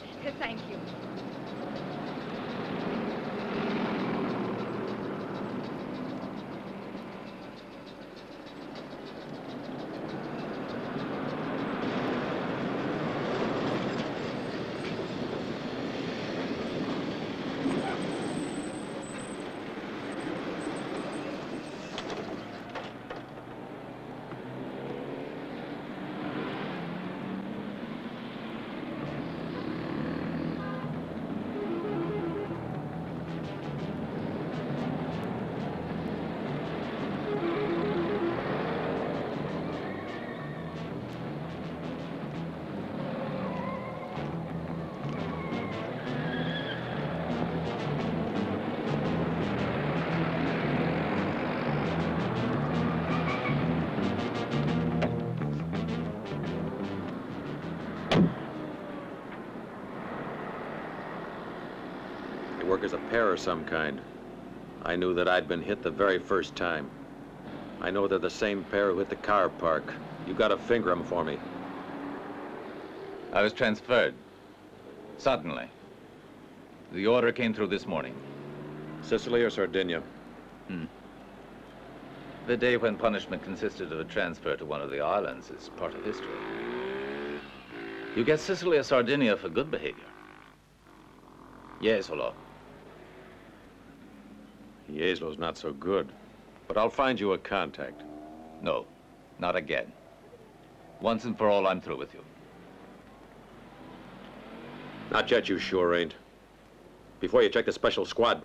They work as a pair of some kind. I knew that I'd been hit the very first time. I know they're the same pair who hit the car park. You gotta finger 'em for me. I was transferred. Suddenly. The order came through this morning. Sicily or Sardinia? Hmm. The day when punishment consisted of a transfer to one of the islands is part of history. You get Sicily or Sardinia for good behavior. Yes, hello. Yeslo's not so good. But I'll find you a contact. No, not again. Once and for all, I'm through with you. Not yet, you sure ain't. Before you check the special squad.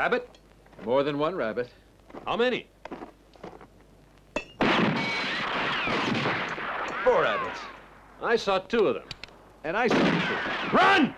Rabbit? More than one rabbit. How many? Four rabbits. I saw two of them. And I saw two. Run!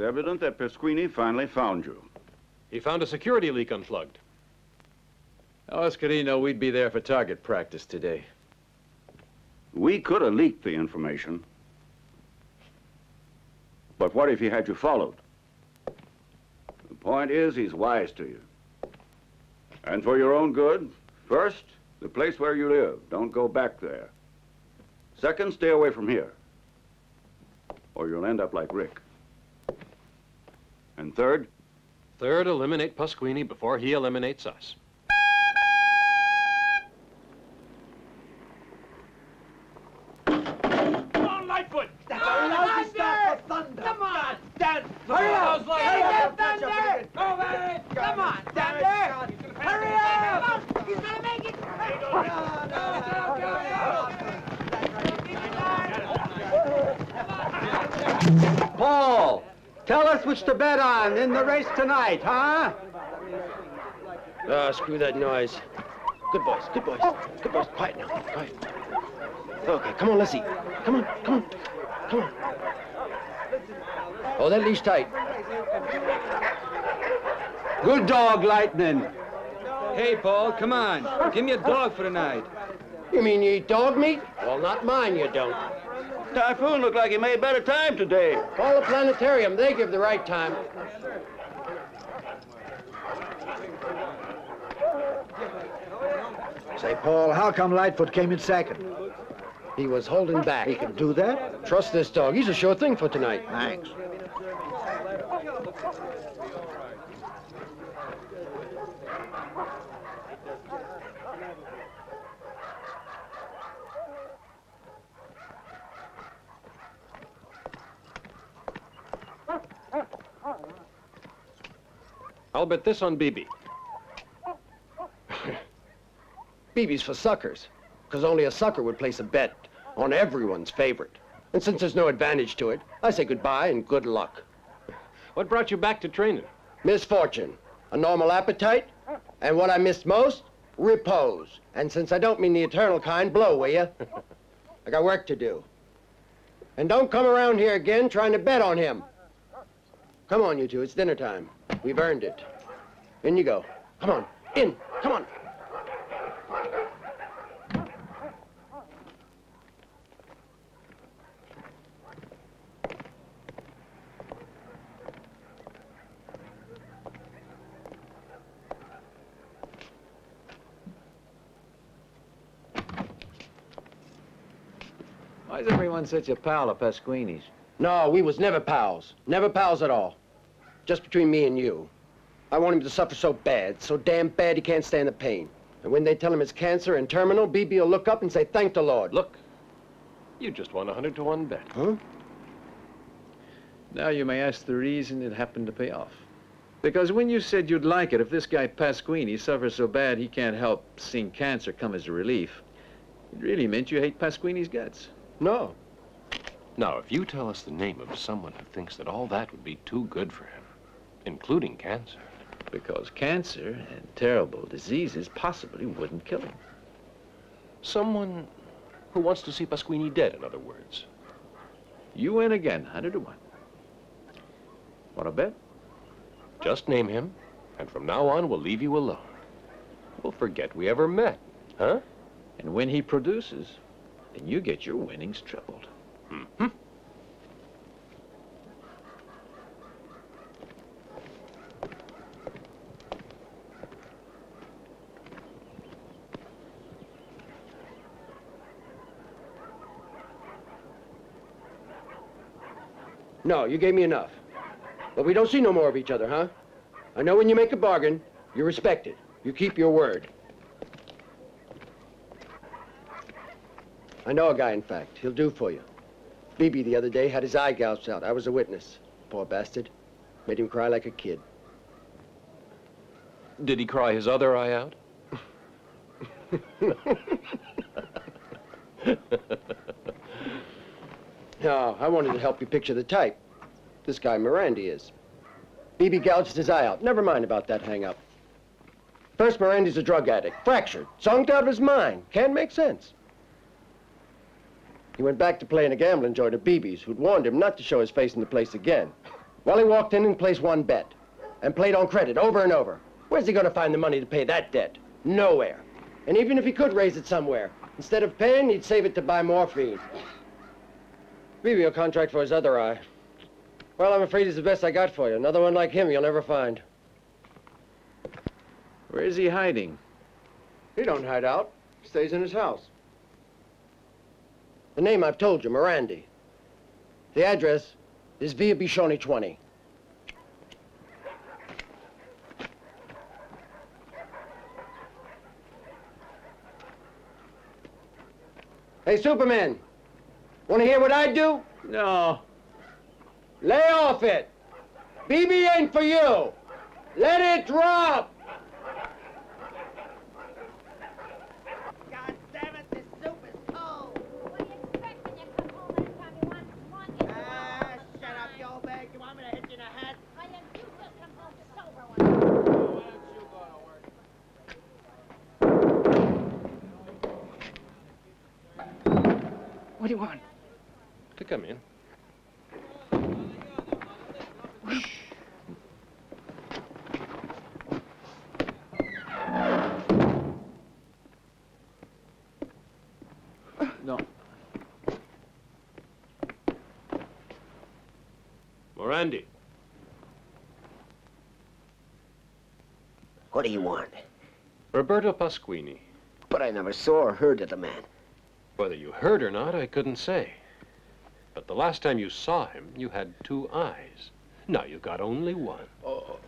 Evident that Pasquini finally found you. He found a security leak unplugged. How else could he know we'd be there for target practice today? We could have leaked the information. But what if he had you followed? The point is, he's wise to you. And for your own good, first, the place where you live. Don't go back there. Second, stay away from here. Or you'll end up like Rick. And third? Third, eliminate Pasquini before he eliminates us. Come on, Lightfoot! Thunder! stop thunder! Come on! Dad! Hurry up! Those Hurry lights- up, Thunder! Move it! Come on, Thunder! Hurry up! He's gonna make it! Paul, tell us which to bet on in the race tonight, huh? Ah, screw that noise. Good boys, good boys. Good boys, quiet now, quiet. Okay, come on, let's eat. Come on, come on, come on. Hold that leash tight. Good dog, Lightning. Hey, Paul, come on. Give me a dog for tonight. You mean you eat dog meat? Well, not mine, you don't. Typhoon looked like he made better time today. Call the planetarium. They give the right time. Say, Paul, how come Lightfoot came in second? He was holding back. He can do that? Trust this dog. He's a sure thing for tonight. Thanks. I'll bet this on Bibi. Bibi's <laughs> for suckers, because only a sucker would place a bet on everyone's favorite. And since there's no advantage to it, I say goodbye and good luck. What brought you back to training? Misfortune, a normal appetite, and what I missed most, repose. And since I don't mean the eternal kind, blow, will you? <laughs> I got work to do. And don't come around here again trying to bet on him. Come on, you two, it's dinner time. We've earned it. In you go. Come on, in, come on. Why is everyone such a pal of Pasquini's? No, we was never pals. Never pals at all. Just between me and you. I want him to suffer so bad, so damn bad he can't stand the pain. And when they tell him it's cancer and terminal, Bibi will look up and say, thank the Lord. Look, you just won a hundred to one bet. Huh? Now you may ask the reason it happened to pay off. Because when you said you'd like it if this guy Pasquini suffers so bad he can't help seeing cancer come as a relief, it really meant you hate Pasquini's guts. No. Now, if you tell us the name of someone who thinks that all that would be too good for him, including cancer. Because cancer and terrible diseases possibly wouldn't kill him. Someone who wants to see Pasquini dead, in other words. You win again, 100 to 1. Want to bet? Just name him, and from now on, we'll leave you alone. We'll forget we ever met, huh? And when he produces, then you get your winnings tripled. Mm-hmm. No, you gave me enough. But we don't see no more of each other, huh? I know when you make a bargain, you respect it. You keep your word. I know a guy, in fact. He'll do for you. Bibi the other day had his eye gouged out. I was a witness. Poor bastard. Made him cry like a kid. Did he cry his other eye out? <laughs> <laughs> No, I wanted to help you picture the type. This guy Morandi is. Bibi gouged his eye out. Never mind about that hang-up. First, Morandi's a drug addict. Fractured. Zonked out of his mind. Can't make sense. He went back to playing a gambling joint at Bibi's, who'd warned him not to show his face in the place again. Well, he walked in and placed one bet. And played on credit over and over. Where's he gonna find the money to pay that debt? Nowhere. And even if he could raise it somewhere, instead of paying, he'd save it to buy morphine. Maybe a contract for his other eye. Well, I'm afraid he's the best I got for you. Another one like him you'll never find. Where is he hiding? He don't hide out. He stays in his house. The name I've told you, Morandi. The address is Via Bishoni 20. Hey, Superman. Want to hear what I do? No. Lay off it. Bibi ain't for you. Let it drop. What do you expect when you come home and time you want? One? Ah, shut up, you old bag. You want me to hit you in the head? Well, then you will come in. No. Morandi. What do you want? Roberto Pasquini. But I never saw or heard of the man. Whether you heard or not, I couldn't say. But the last time you saw him, you had two eyes. Now you've got only one. Oh.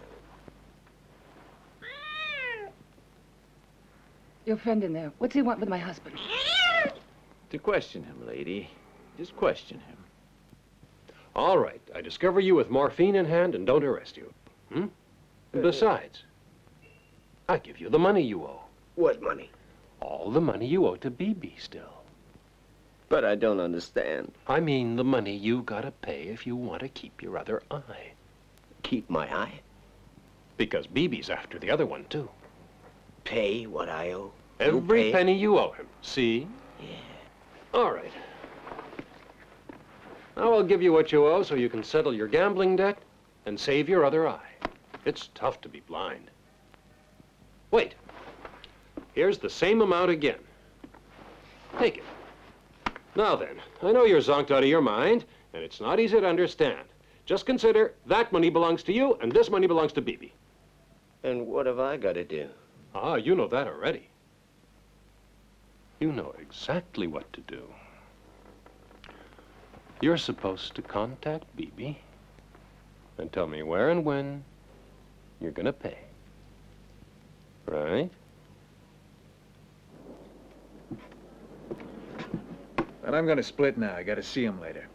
Your friend in there. What's he want with my husband? To question him, lady. Just question him. All right, I discover you with morphine in hand and don't arrest you. Hmm? And besides, I give you the money you owe. What money? All the money you owe to Bibi still. But I don't understand. I mean the money you gotta pay if you want to keep your other eye. Keep my eye? Because Bibi's after the other one, too. Pay what I owe? Every pay? penny you owe him. See? Yeah. All right. Now I'll give you what you owe so you can settle your gambling debt and save your other eye. It's tough to be blind. Wait. Here's the same amount again. Take it. Now then, I know you're zonked out of your mind, and it's not easy to understand. Just consider that money belongs to you, and this money belongs to Bibi. And what have I got to do? Ah, you know that already. You know exactly what to do. You're supposed to contact Bibi and tell me where and when you're gonna pay. Right? And I'm gonna split now. I gotta see him later.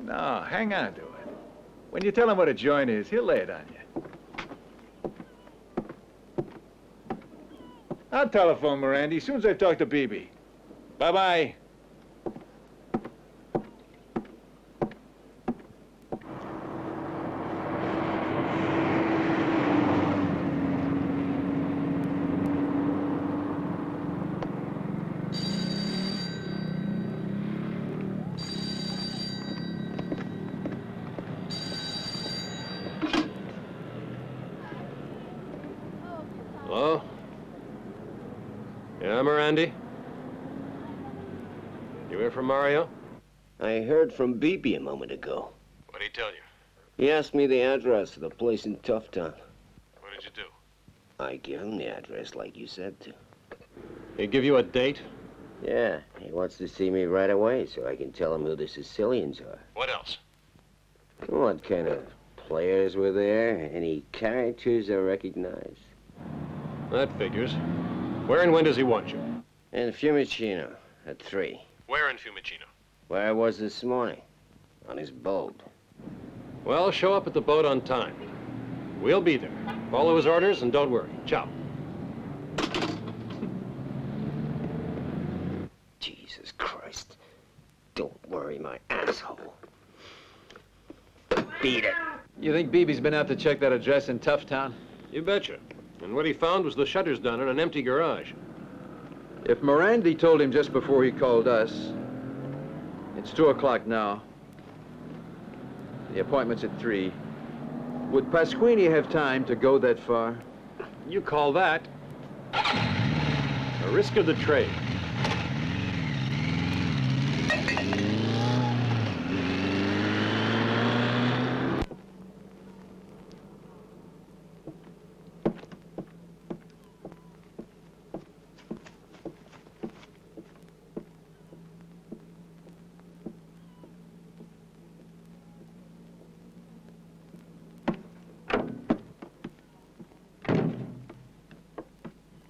No, hang on to it. When you tell him what a joint is, he'll lay it on you. I'll telephone Morandi as soon as I talk to Bibi. Bye-bye. Hello? Yeah, Morandi? You hear from Mario? I heard from Bibi a moment ago. What'd he tell you? He asked me the address of the place in Toughtown. What did you do? I give him the address like you said to. He give you a date? Yeah, he wants to see me right away so I can tell him who the Sicilians are. What else? What kind of players were there? Any characters I recognize? That figures. Where and when does he want you? In Fiumicino at three, Where in Fiumicino? Where I was this morning, on his boat. Well, show up at the boat on time. We'll be there. Follow his orders and don't worry. Ciao. <laughs> Jesus Christ. Don't worry, my asshole. Beat it. You think Bibi's been out to check that address in Toughtown? You betcha. And what he found was the shutters done in an empty garage. If Morandi told him just before he called us, it's two o'clock now. The appointment's at three. Would Pasquini have time to go that far? You call that a risk of the trade.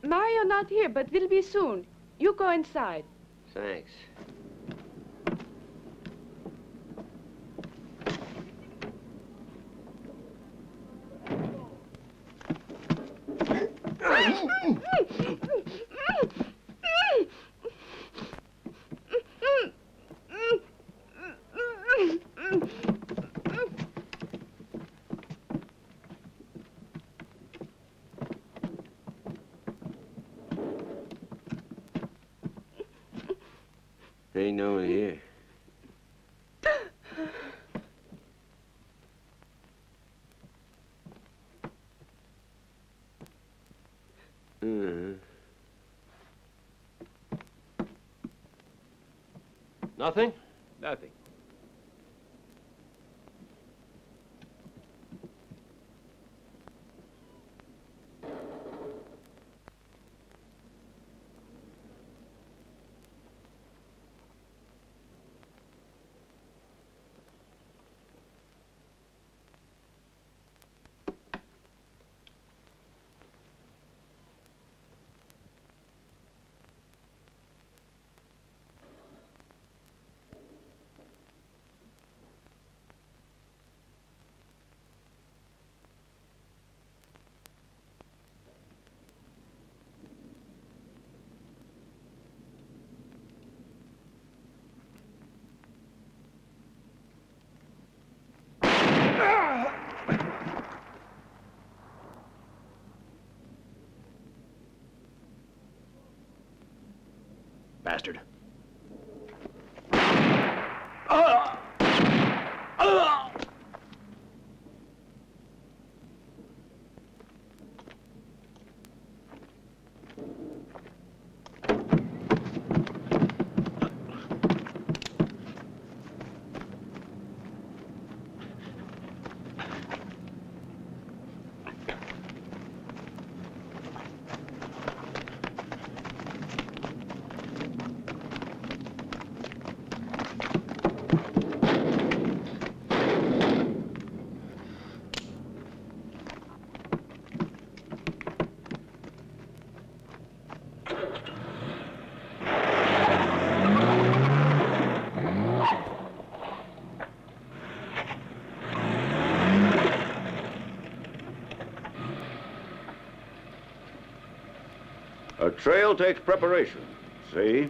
Mario not here, but we'll be soon. You go inside. Thanks. Ain't no one here. Uh-huh. Nothing? Nothing. Bastard. A trail takes preparation. See?